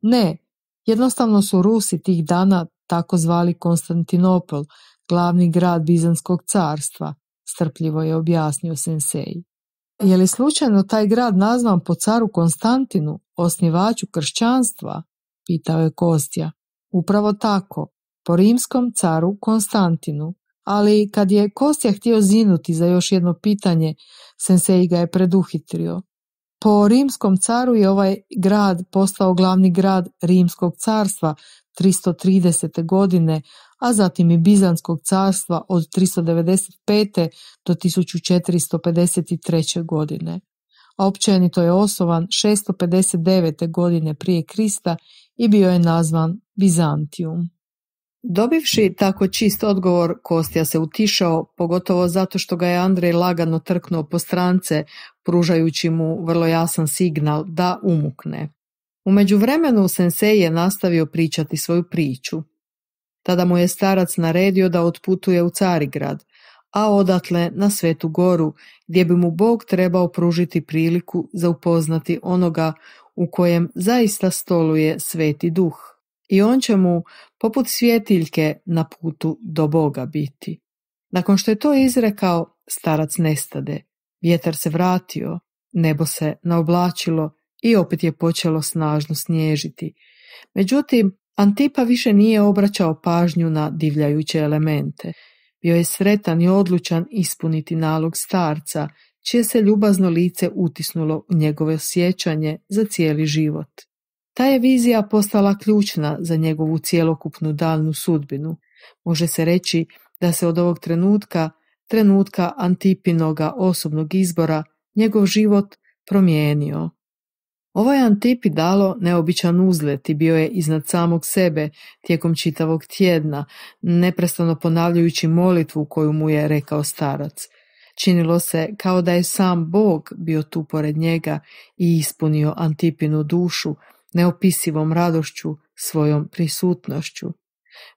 Ne, jednostavno su Rusi tih dana tako zvali Konstantinopol, glavni grad Bizanskog carstva, strpljivo je objasnio Sensei. Je li slučajno taj grad nazvan po caru Konstantinu, osnivaču kršćanstva? Pitao je Kostja. Upravo tako, po rimskom caru Konstantinu. Ali kad je Kostja htio zinuti za još jedno pitanje, Sensei ga je preduhitrio. Po rimskom caru je ovaj grad postao glavni grad rimskog carstva 330. godine, a zatim i Bizanskog carstva od 395. do 1453. godine. A općenito je osovan 659. godine prije Krista i bio je nazvan Bizantijum. Dobivši tako čist odgovor, Kostja se utišao, pogotovo zato što ga je Andrej lagano trknuo po strance, pružajući mu vrlo jasan signal da umukne. U međuvremenu Sensei je nastavio pričati svoju priču. Tada mu je starac naredio da otputuje u Carigrad, a odatle na Svetu Goru, gdje bi mu Bog trebao pružiti priliku za upoznati onoga u kojem zaista stoluje Sveti Duh. I on će mu, poput svjetiljke, na putu do Boga biti. Nakon što je to izrekao, starac nestade. Vjetar se vratio, nebo se naoblačilo i opet je počelo snažno snježiti. Međutim, Antipa više nije obraćao pažnju na divljajuće elemente. Bio je sretan i odlučan ispuniti nalog starca, čije se ljubazno lice utisnulo u njegove osjećanje za cijeli život. Ta je vizija postala ključna za njegovu cjelokupnu dalnu sudbinu. Može se reći da se od ovog trenutka, trenutka Antipinoga osobnog izbora, njegov život promijenio. Ovo je Antipi dalo neobičan uzlet i bio je iznad samog sebe tijekom čitavog tjedna, neprestano ponavljajući molitvu koju mu je rekao starac. Činilo se kao da je sam Bog bio tu pored njega i ispunio Antipinu dušu neopisivom radošću svojom prisutnošću.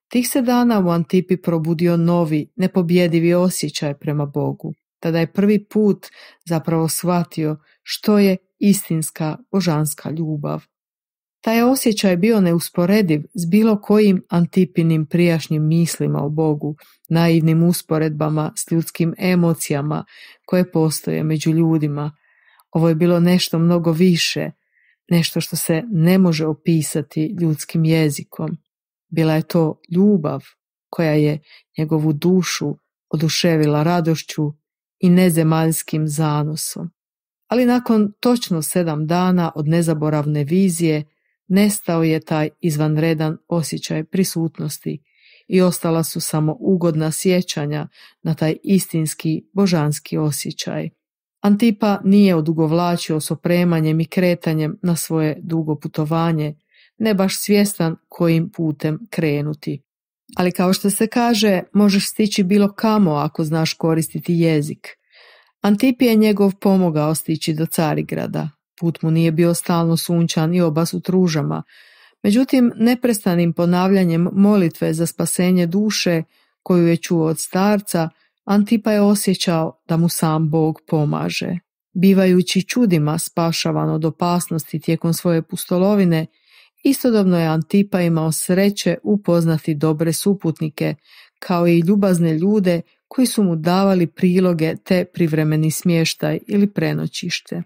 Tih se dana u Antipi probudio novi, nepobjedivi osjećaj prema Bogu. tada je prvi put zapravo shvatio što je istinska božanska ljubav. Taj osjećaj bio neusporediv s bilo kojim antipinim prijašnjim mislima o Bogu, naivnim usporedbama s ljudskim emocijama koje postoje među ljudima. Ovo je bilo nešto mnogo više, nešto što se ne može opisati ljudskim jezikom. Bila je to ljubav koja je njegovu dušu oduševila radošću i nezemaljskim zanosom. Ali nakon točno sedam dana od nezaboravne vizije nestao je taj izvanredan osjećaj prisutnosti i ostala su samo ugodna sjećanja na taj istinski božanski osjećaj. Antipa nije odugovlačio s opremanjem i kretanjem na svoje dugo putovanje, ne baš svjestan kojim putem krenuti. Ali kao što se kaže, možeš stići bilo kamo ako znaš koristiti jezik. Antipi je njegov pomogao stići do Carigrada. Put mu nije bio stalno sunčan i oba su tružama. Međutim, neprestanim ponavljanjem molitve za spasenje duše, koju je čuo od starca, Antipa je osjećao da mu sam Bog pomaže. Bivajući čudima spašavan od opasnosti tijekom svoje pustolovine, istodobno je Antipa imao sreće upoznati dobre suputnike, kao i ljubazne ljude koji su mu davali priloge te privremeni smještaj ili prenoćište.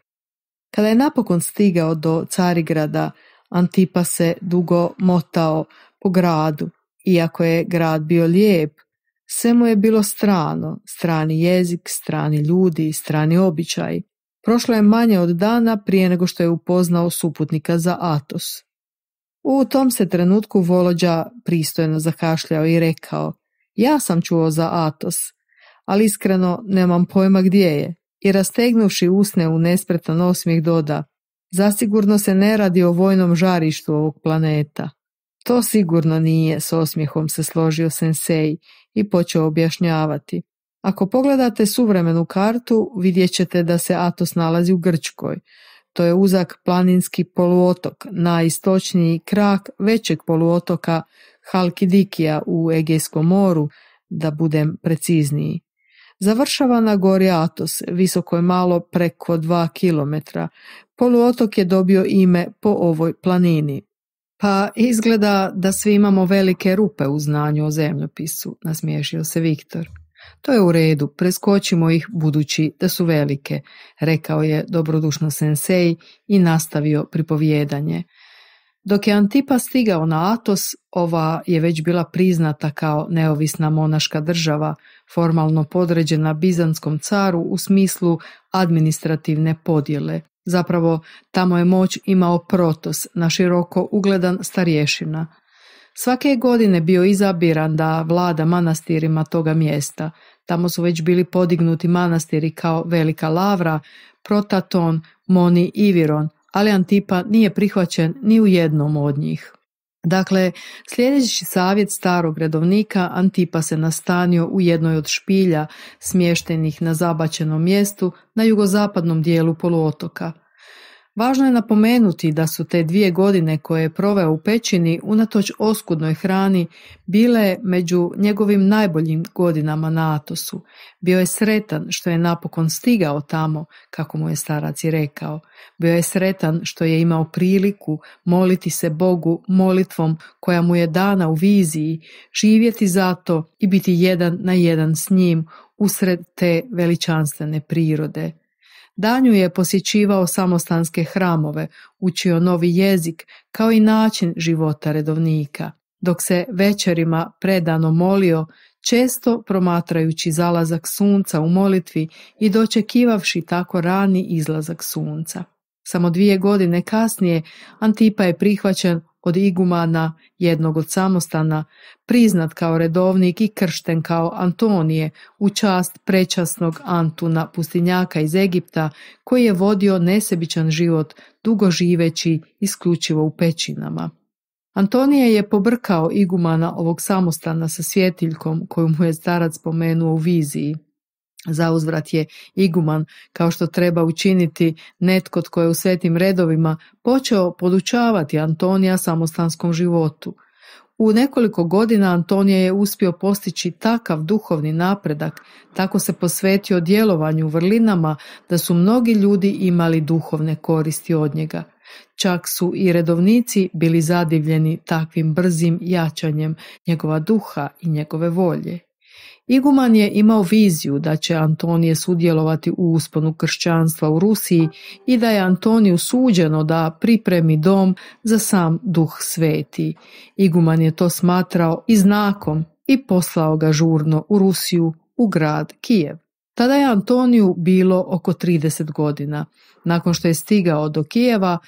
Kada je napokon stigao do Carigrada, Antipa se dugo motao po gradu. Iako je grad bio lijep, sve mu je bilo strano, strani jezik, strani ljudi, strani običaj. Prošlo je manje od dana prije nego što je upoznao suputnika za Atos. U tom se trenutku Volođa pristojno zakašljao i rekao Ja sam čuo za Atos, ali iskreno nemam pojma gdje je i rastegnuši usne u nespretan osmijeh doda Zasigurno se ne radi o vojnom žarištu ovog planeta. To sigurno nije, s osmijehom se složio sensei i počeo objašnjavati. Ako pogledate suvremenu kartu, vidjet ćete da se Atos nalazi u Grčkoj. To je uzak planinski poluotok, najistočniji krak većeg poluotoka Halkidikija u Egejskom moru, da budem precizniji. Završava na gori Atos, visoko je malo preko dva kilometra. Poluotok je dobio ime po ovoj planini. Pa izgleda da svi imamo velike rupe u znanju o zemljopisu, nasmiješio se Viktor. To je u redu, preskočimo ih budući da su velike, rekao je dobrodušno sensei i nastavio pripovjedanje. Dok je Antipa stigao na Atos, ova je već bila priznata kao neovisna monaška država, formalno podređena Bizanskom caru u smislu administrativne podjele. Zapravo, tamo je moć imao protos, na široko ugledan starješina. Svake godine bio izabiran da vlada manastirima toga mjesta. Tamo su već bili podignuti manastiri kao Velika Lavra, Protaton, Moni Iviron, ali Antipa nije prihvaćen ni u jednom od njih. Dakle, sljedeći savjet starog redovnika, Antipa se nastanio u jednoj od špilja smještenih na zabačenom mjestu na jugozapadnom dijelu poluotoka – Važno je napomenuti da su te dvije godine koje je proveo u pećini unatoč oskudnoj hrani bile među njegovim najboljim godinama na Atosu. Bio je sretan što je napokon stigao tamo, kako mu je starac i rekao. Bio je sretan što je imao priliku moliti se Bogu molitvom koja mu je dana u viziji, živjeti zato i biti jedan na jedan s njim usred te veličanstvene prirode. Danju je posjećivao samostanske hramove, učio novi jezik kao i način života redovnika, dok se večerima predano molio, često promatrajući zalazak sunca u molitvi i dočekivavši tako rani izlazak sunca. Samo dvije godine kasnije Antipa je prihvaćen od igumana jednog od samostana, priznat kao redovnik i kršten kao Antonije u čast prečasnog Antuna pustinjaka iz Egipta koji je vodio nesebičan život dugo živeći isključivo u pećinama. Antonije je pobrkao igumana ovog samostana sa svjetiljkom koju mu je starac spomenuo u viziji. Zauzvrat je iguman, kao što treba učiniti netko tko je u svetim redovima, počeo podučavati Antonija samostanskom životu. U nekoliko godina Antonija je uspio postići takav duhovni napredak, tako se posvetio djelovanju vrlinama da su mnogi ljudi imali duhovne koristi od njega. Čak su i redovnici bili zadivljeni takvim brzim jačanjem njegova duha i njegove volje. Iguman je imao viziju da će Antonije sudjelovati u usponu kršćanstva u Rusiji i da je Antoniju suđeno da pripremi dom za sam duh sveti. Iguman je to smatrao i znakom i poslao ga žurno u Rusiju, u grad Kijev. Tada je Antoniju bilo oko 30 godina. Nakon što je stigao do Kijeva,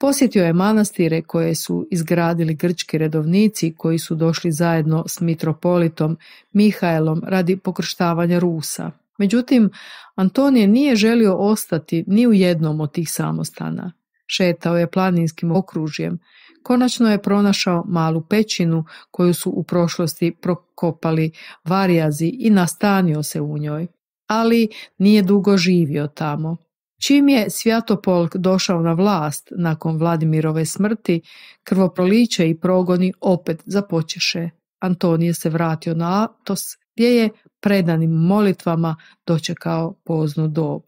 Posjetio je manastire koje su izgradili grčki redovnici koji su došli zajedno s mitropolitom Mihaelom radi pokrštavanja Rusa. Međutim, Antonije nije želio ostati ni u jednom od tih samostana. Šetao je planinskim okružjem. Konačno je pronašao malu pećinu koju su u prošlosti prokopali varijazi i nastanio se u njoj. Ali nije dugo živio tamo. Čim je Svjatopolk došao na vlast nakon Vladimirove smrti, krvoproliće i progoni opet započeše. Antonije se vratio na Atos gdje je predanim molitvama dočekao poznu dob.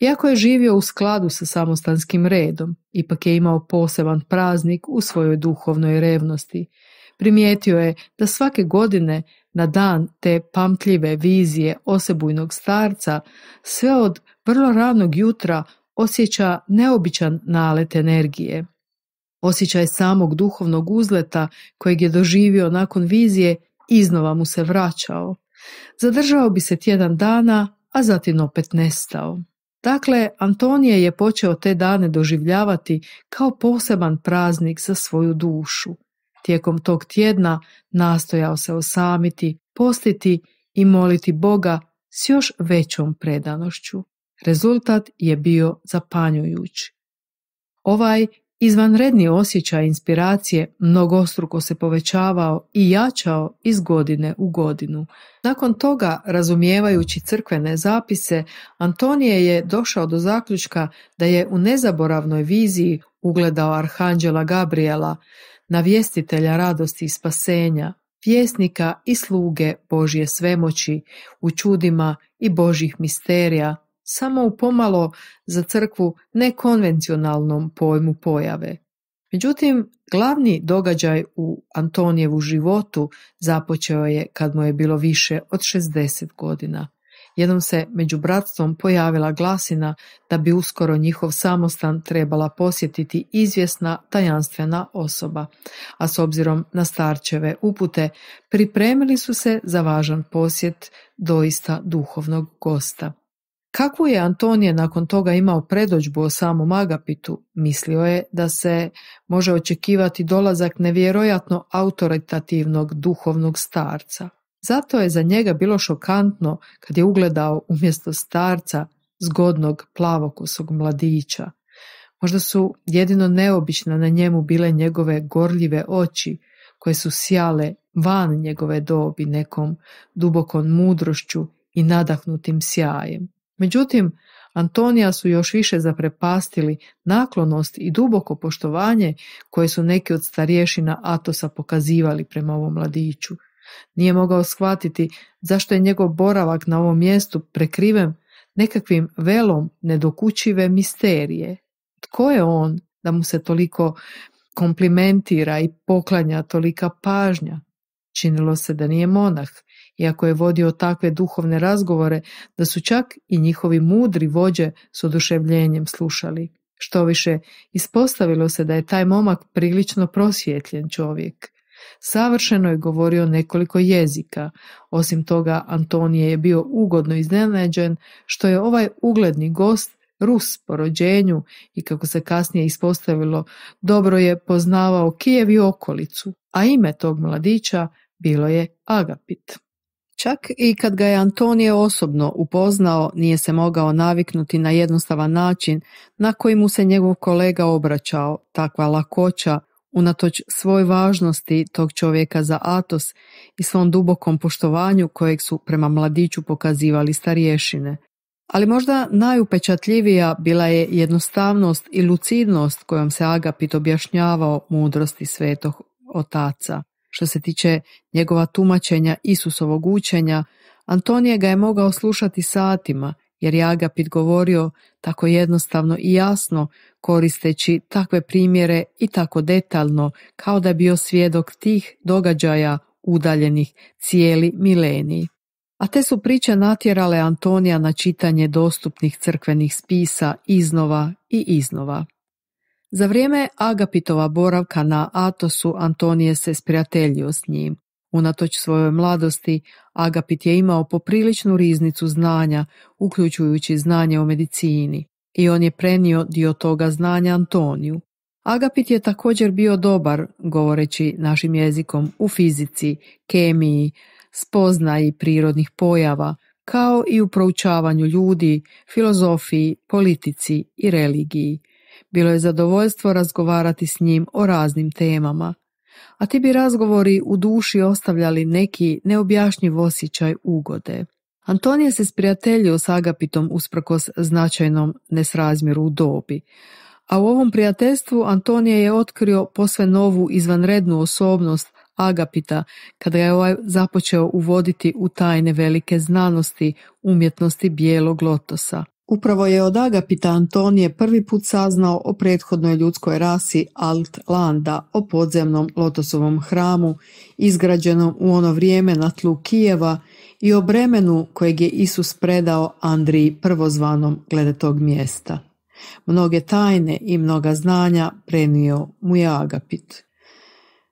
Iako je živio u skladu sa samostanskim redom, ipak je imao poseban praznik u svojoj duhovnoj revnosti. Primijetio je da svake godine na dan te pamtljive vizije osebujnog starca sve od vrlo ranog jutra osjeća neobičan nalet energije. Osjećaj samog duhovnog uzleta kojeg je doživio nakon vizije iznova mu se vraćao. Zadržao bi se tjedan dana, a zatim opet nestao. Dakle, Antonije je počeo te dane doživljavati kao poseban praznik za svoju dušu. Tijekom tog tjedna nastojao se osamiti, postiti i moliti Boga s još većom predanošću. Rezultat je bio zapanjujući. Ovaj izvanredni osjećaj inspiracije mnogostruko se povećavao i jačao iz godine u godinu. Nakon toga, razumijevajući crkvene zapise, Antonije je došao do zaključka da je u nezaboravnoj viziji ugledao arhanđela Gabriela, navjestitelja radosti i spasenja, vjesnika i sluge Božje svemoći u čudima i Božih misterija, samo u pomalo za crkvu nekonvencionalnom pojmu pojave. Međutim, glavni događaj u Antonijevu životu započeo je kad mu je bilo više od 60 godina. Jednom se među bratstvom pojavila glasina da bi uskoro njihov samostan trebala posjetiti izvjesna tajanstvena osoba, a s obzirom na starčeve upute pripremili su se za važan posjet doista duhovnog gosta. Kakvu je Antonije nakon toga imao predođbu o samom Agapitu, mislio je da se može očekivati dolazak nevjerojatno autoritativnog duhovnog starca. Zato je za njega bilo šokantno kad je ugledao umjesto starca zgodnog plavokosog mladića. Možda su jedino neobične na njemu bile njegove gorljive oči koje su sjale van njegove dobi nekom dubokom mudrošću i nadahnutim sjajem. Međutim, Antonija su još više zaprepastili naklonost i duboko poštovanje koje su neki od starješina Atosa pokazivali prema ovom mladiću. Nije mogao shvatiti zašto je njegov boravak na ovom mjestu prekriven nekakvim velom nedokučive misterije. Tko je on da mu se toliko komplimentira i poklanja tolika pažnja? Činilo se da nije monah, iako je vodio takve duhovne razgovore da su čak i njihovi mudri vođe s oduševljenjem slušali. Što više, ispostavilo se da je taj momak prilično prosvjetljen čovjek. Savršeno je govorio nekoliko jezika. Osim toga, Antonije je bio ugodno iznenađen što je ovaj ugledni gost Rus po rođenju i kako se kasnije ispostavilo, dobro je poznavao Kijev i okolicu, a ime tog mladića bilo je Agapit. Čak i kad ga je Antonije osobno upoznao, nije se mogao naviknuti na jednostavan način na koji mu se njegov kolega obraćao, takva lakoća, unatoč svoj važnosti tog čovjeka za Atos i svom dubokom poštovanju kojeg su prema mladiću pokazivali starješine. Ali možda najupečatljivija bila je jednostavnost i lucidnost kojom se Agapit objašnjavao mudrosti svetog otaca. Što se tiče njegova tumačenja Isusovog učenja, Antonije ga je mogao slušati satima, jer je Agapit govorio tako jednostavno i jasno, koristeći takve primjere i tako detaljno, kao da je bio svjedok tih događaja udaljenih cijeli mileniji. A te su priče natjerale Antonija na čitanje dostupnih crkvenih spisa iznova i iznova. Za vrijeme Agapitova boravka na Atosu Antonije se sprijateljio s njim. Unatoč svojoj mladosti, Agapit je imao popriličnu riznicu znanja, uključujući znanje o medicini, i on je prenio dio toga znanja Antoniju. Agapit je također bio dobar, govoreći našim jezikom, u fizici, kemiji, spoznaji prirodnih pojava, kao i u proučavanju ljudi, filozofiji, politici i religiji. Bilo je zadovoljstvo razgovarati s njim o raznim temama, a ti bi razgovori u duši ostavljali neki neobjašnjiv osjećaj ugode. Antonije se sprijateljio s Agapitom usprkos značajnom nesrazmjeru u dobi, a u ovom prijateljstvu Antonije je otkrio posve novu izvanrednu osobnost Agapita kada je ovaj započeo uvoditi u tajne velike znanosti umjetnosti bijelog lotosa. Upravo je od Agapita Antonije prvi put saznao o prethodnoj ljudskoj rasi Alt-Landa, o podzemnom lotosovom hramu, izgrađenom u ono vrijeme na tlu Kijeva i o bremenu kojeg je Isus predao Andriji prvozvanom glede tog mjesta. Mnoge tajne i mnoga znanja prenio mu je Agapit.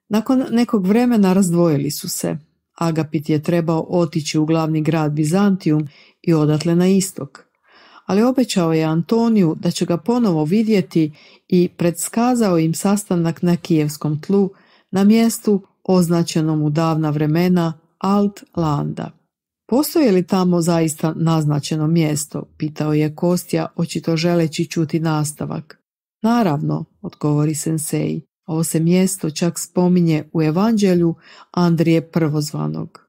Nakon nekog vremena razdvojili su se. Agapit je trebao otići u glavni grad Bizantijum i odatle na istok. Ali obećao je Antoniju da će ga ponovo vidjeti i predskazao im sastanak na kijevskom tlu na mjestu označenom u davna vremena Alt Landa. Postoji li tamo zaista naznačeno mjesto? pitao je Kostja, očito želeći čuti nastavak. Naravno, odgovori sensei. Ovo se mjesto čak spominje u evanđelju Andrije prvozvanog.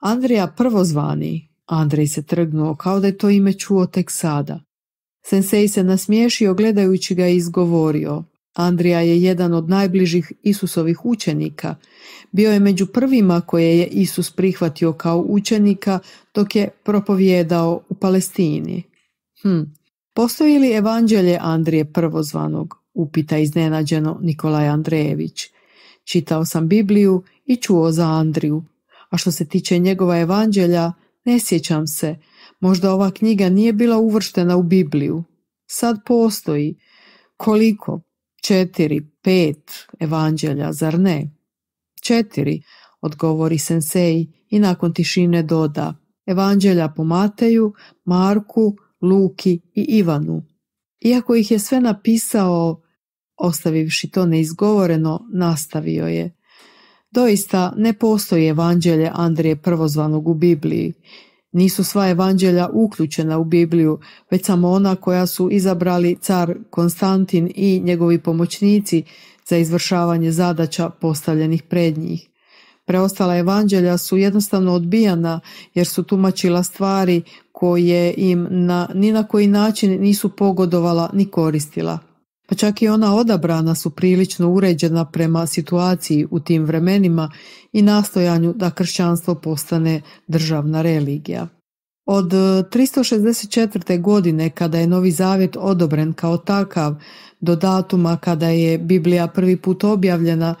Andrija prvozvani, Andrej se trgnuo kao da je to ime čuo tek sada. Sensei se nasmiješio gledajući ga i izgovorio. Andrija je jedan od najbližih Isusovih učenika. Bio je među prvima koje je Isus prihvatio kao učenika dok je propovjedao u Palestini. Hm. Postoji li evanđelje Andrije prvozvanog? upita iznenađeno Nikolaj Andrejević. Čitao sam Bibliju i čuo za Andriju, a što se tiče njegova evanđelja, ne sjećam se, možda ova knjiga nije bila uvrštena u Bibliju. Sad postoji. Koliko? Četiri, pet evanđelja, zar ne? Četiri, odgovori sensei i nakon tišine doda. Evanđelja po Mateju, Marku, Luki i Ivanu. Iako ih je sve napisao, ostavivši to neizgovoreno, nastavio je. Doista ne postoji evanđelje Andrije prvozvanog u Bibliji. Nisu sva evanđelja uključena u Bibliju, već samo ona koja su izabrali car Konstantin i njegovi pomoćnici za izvršavanje zadaća postavljenih pred njih. Preostala evanđelja su jednostavno odbijana jer su tumačila stvari koje im na, ni na koji način nisu pogodovala ni koristila. Pa čak i ona odabrana su prilično uređena prema situaciji u tim vremenima i nastojanju da kršćanstvo postane državna religija. Od 364. godine kada je Novi Zavjet odobren kao takav do datuma kada je Biblija prvi put objavljena,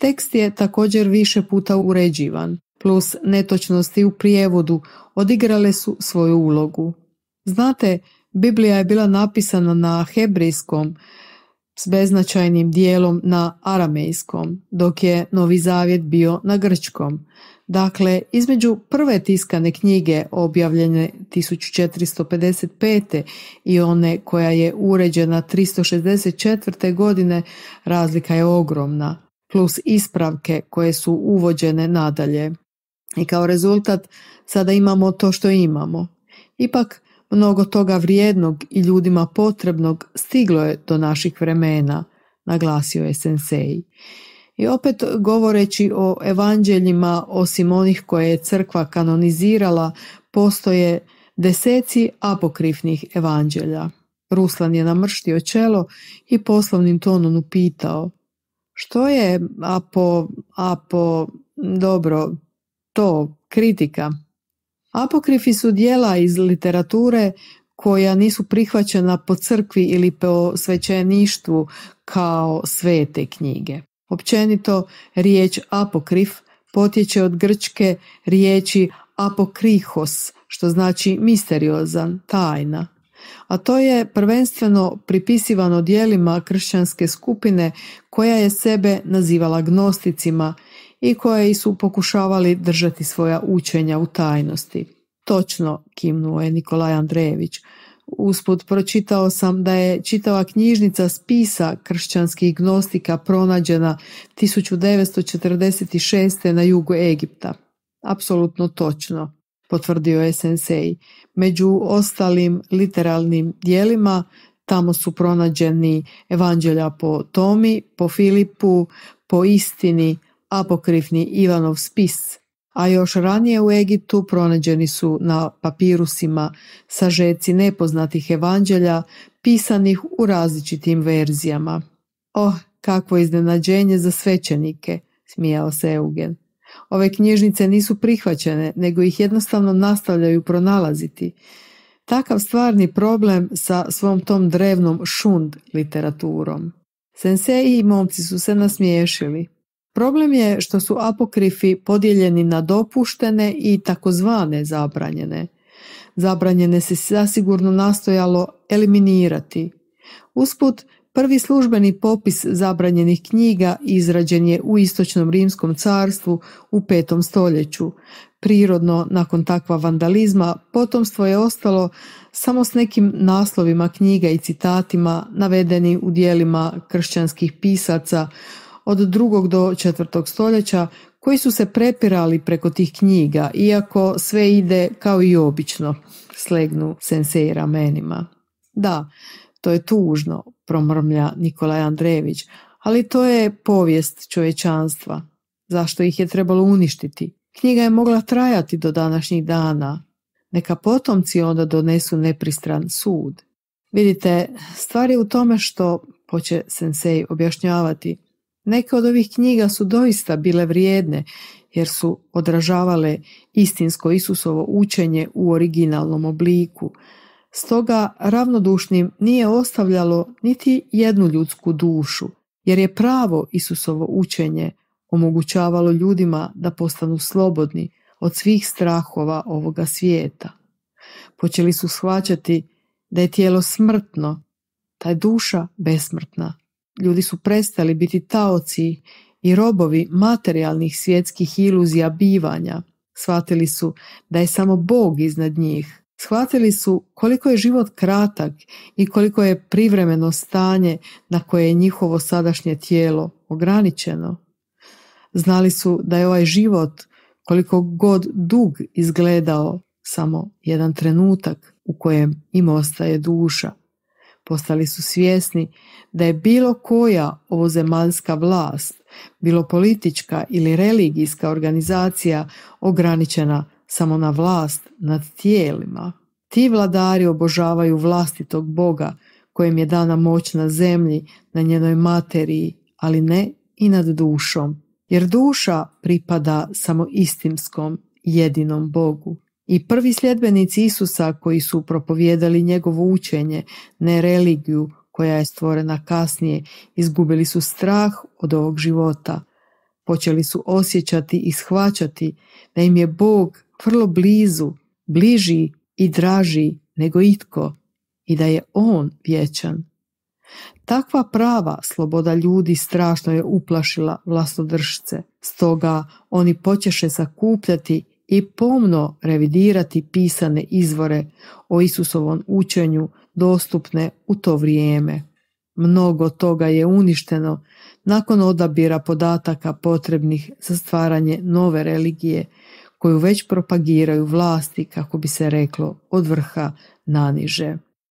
tekst je također više puta uređivan, plus netočnosti u prijevodu odigrale su svoju ulogu. Znate, Biblija je bila napisana na hebrejskom, s beznačajnim dijelom na aramejskom, dok je Novi Zavjet bio na grčkom. Dakle, između prve tiskane knjige objavljene 1455. i one koja je uređena 364. godine razlika je ogromna, plus ispravke koje su uvođene nadalje. I kao rezultat sada imamo to što imamo. Ipak, mnogo toga vrijednog i ljudima potrebnog stiglo je do naših vremena, naglasio je sensei. I opet govoreći o evanđeljima, osim onih koje je crkva kanonizirala, postoje deseci apokrifnih evanđelja. Ruslan je namrštio čelo i poslovnim tonom upitao što je apo, apo, dobro, to, kritika. Apokrifi su dijela iz literature koja nisu prihvaćena po crkvi ili po svećeništvu kao svete knjige. Općenito, riječ apokrif potječe od grčke riječi apokrihos, što znači misteriozan, tajna. A to je prvenstveno pripisivano dijelima kršćanske skupine koja je sebe nazivala gnosticima i koje su pokušavali držati svoja učenja u tajnosti. Točno, kimnuo je Nikolaj Andrejević. Usput pročitao sam da je čitava knjižnica spisa kršćanskih gnostika pronađena 1946. na jugu Egipta. Apsolutno točno, potvrdio je sensei. Među ostalim literalnim dijelima tamo su pronađeni evanđelja po Tomi, po Filipu, po istini, apokrifni Ivanov spis, a još ranije u Egiptu pronađeni su na papirusima sažeci nepoznatih evanđelja pisanih u različitim verzijama. Oh, kakvo iznenađenje za svećenike, smijao se Eugen. Ove knjižnice nisu prihvaćene, nego ih jednostavno nastavljaju pronalaziti. Takav stvarni problem sa svom tom drevnom šund literaturom. Senseji i momci su se nasmiješili. Problem je što su apokrifi podijeljeni na dopuštene i takozvane zabranjene. Zabranjene se zasigurno nastojalo eliminirati. Usput, prvi službeni popis zabranjenih knjiga izrađen je u istočnom rimskom carstvu u petom stoljeću. Prirodno, nakon takva vandalizma, potomstvo je ostalo samo s nekim naslovima knjiga i citatima navedeni u dijelima kršćanskih pisaca od drugog do četvrtog stoljeća koji su se prepirali preko tih knjiga, iako sve ide kao i obično, slegnu sensei ramenima. Da, to je tužno, promrmlja Nikolaj Andrejević, ali to je povijest čovječanstva. Zašto ih je trebalo uništiti? Knjiga je mogla trajati do današnjih dana. Neka potomci onda donesu nepristran sud. Vidite, stvar je u tome što, poče sensei objašnjavati, Neke od ovih knjiga su doista bile vrijedne jer su odražavale istinsko Isusovo učenje u originalnom obliku. Stoga ravnodušnim nije ostavljalo niti jednu ljudsku dušu, jer je pravo Isusovo učenje omogućavalo ljudima da postanu slobodni od svih strahova ovoga svijeta. Počeli su shvaćati da je tijelo smrtno, ta je duša besmrtna Ljudi su prestali biti taoci i robovi materijalnih svjetskih iluzija bivanja. Shvatili su da je samo Bog iznad njih. Shvatili su koliko je život kratak i koliko je privremeno stanje na koje je njihovo sadašnje tijelo ograničeno. Znali su da je ovaj život koliko god dug izgledao samo jedan trenutak u kojem im ostaje duša. Postali su svjesni da je bilo koja ovozemaljska vlast, bilo politička ili religijska organizacija ograničena samo na vlast nad tijelima. Ti vladari obožavaju vlastitog Boga kojem je dana moć na zemlji, na njenoj materiji, ali ne i nad dušom, jer duša pripada samo istinskom jedinom Bogu. I prvi sljedbenici Isusa koji su propovijedali njegovo učenje, ne religiju koja je stvorena kasnije, izgubili su strah od ovog života. Počeli su osjećati i shvaćati da im je Bog vrlo blizu, bliži i draži nego itko i da je On vječan. Takva prava sloboda ljudi strašno je uplašila vlastodržce, stoga oni počeše sakupljati i pomno revidirati pisane izvore o Isusovom učenju dostupne u to vrijeme. Mnogo toga je uništeno nakon odabira podataka potrebnih za stvaranje nove religije koju već propagiraju vlasti kako bi se reklo od vrha naniže.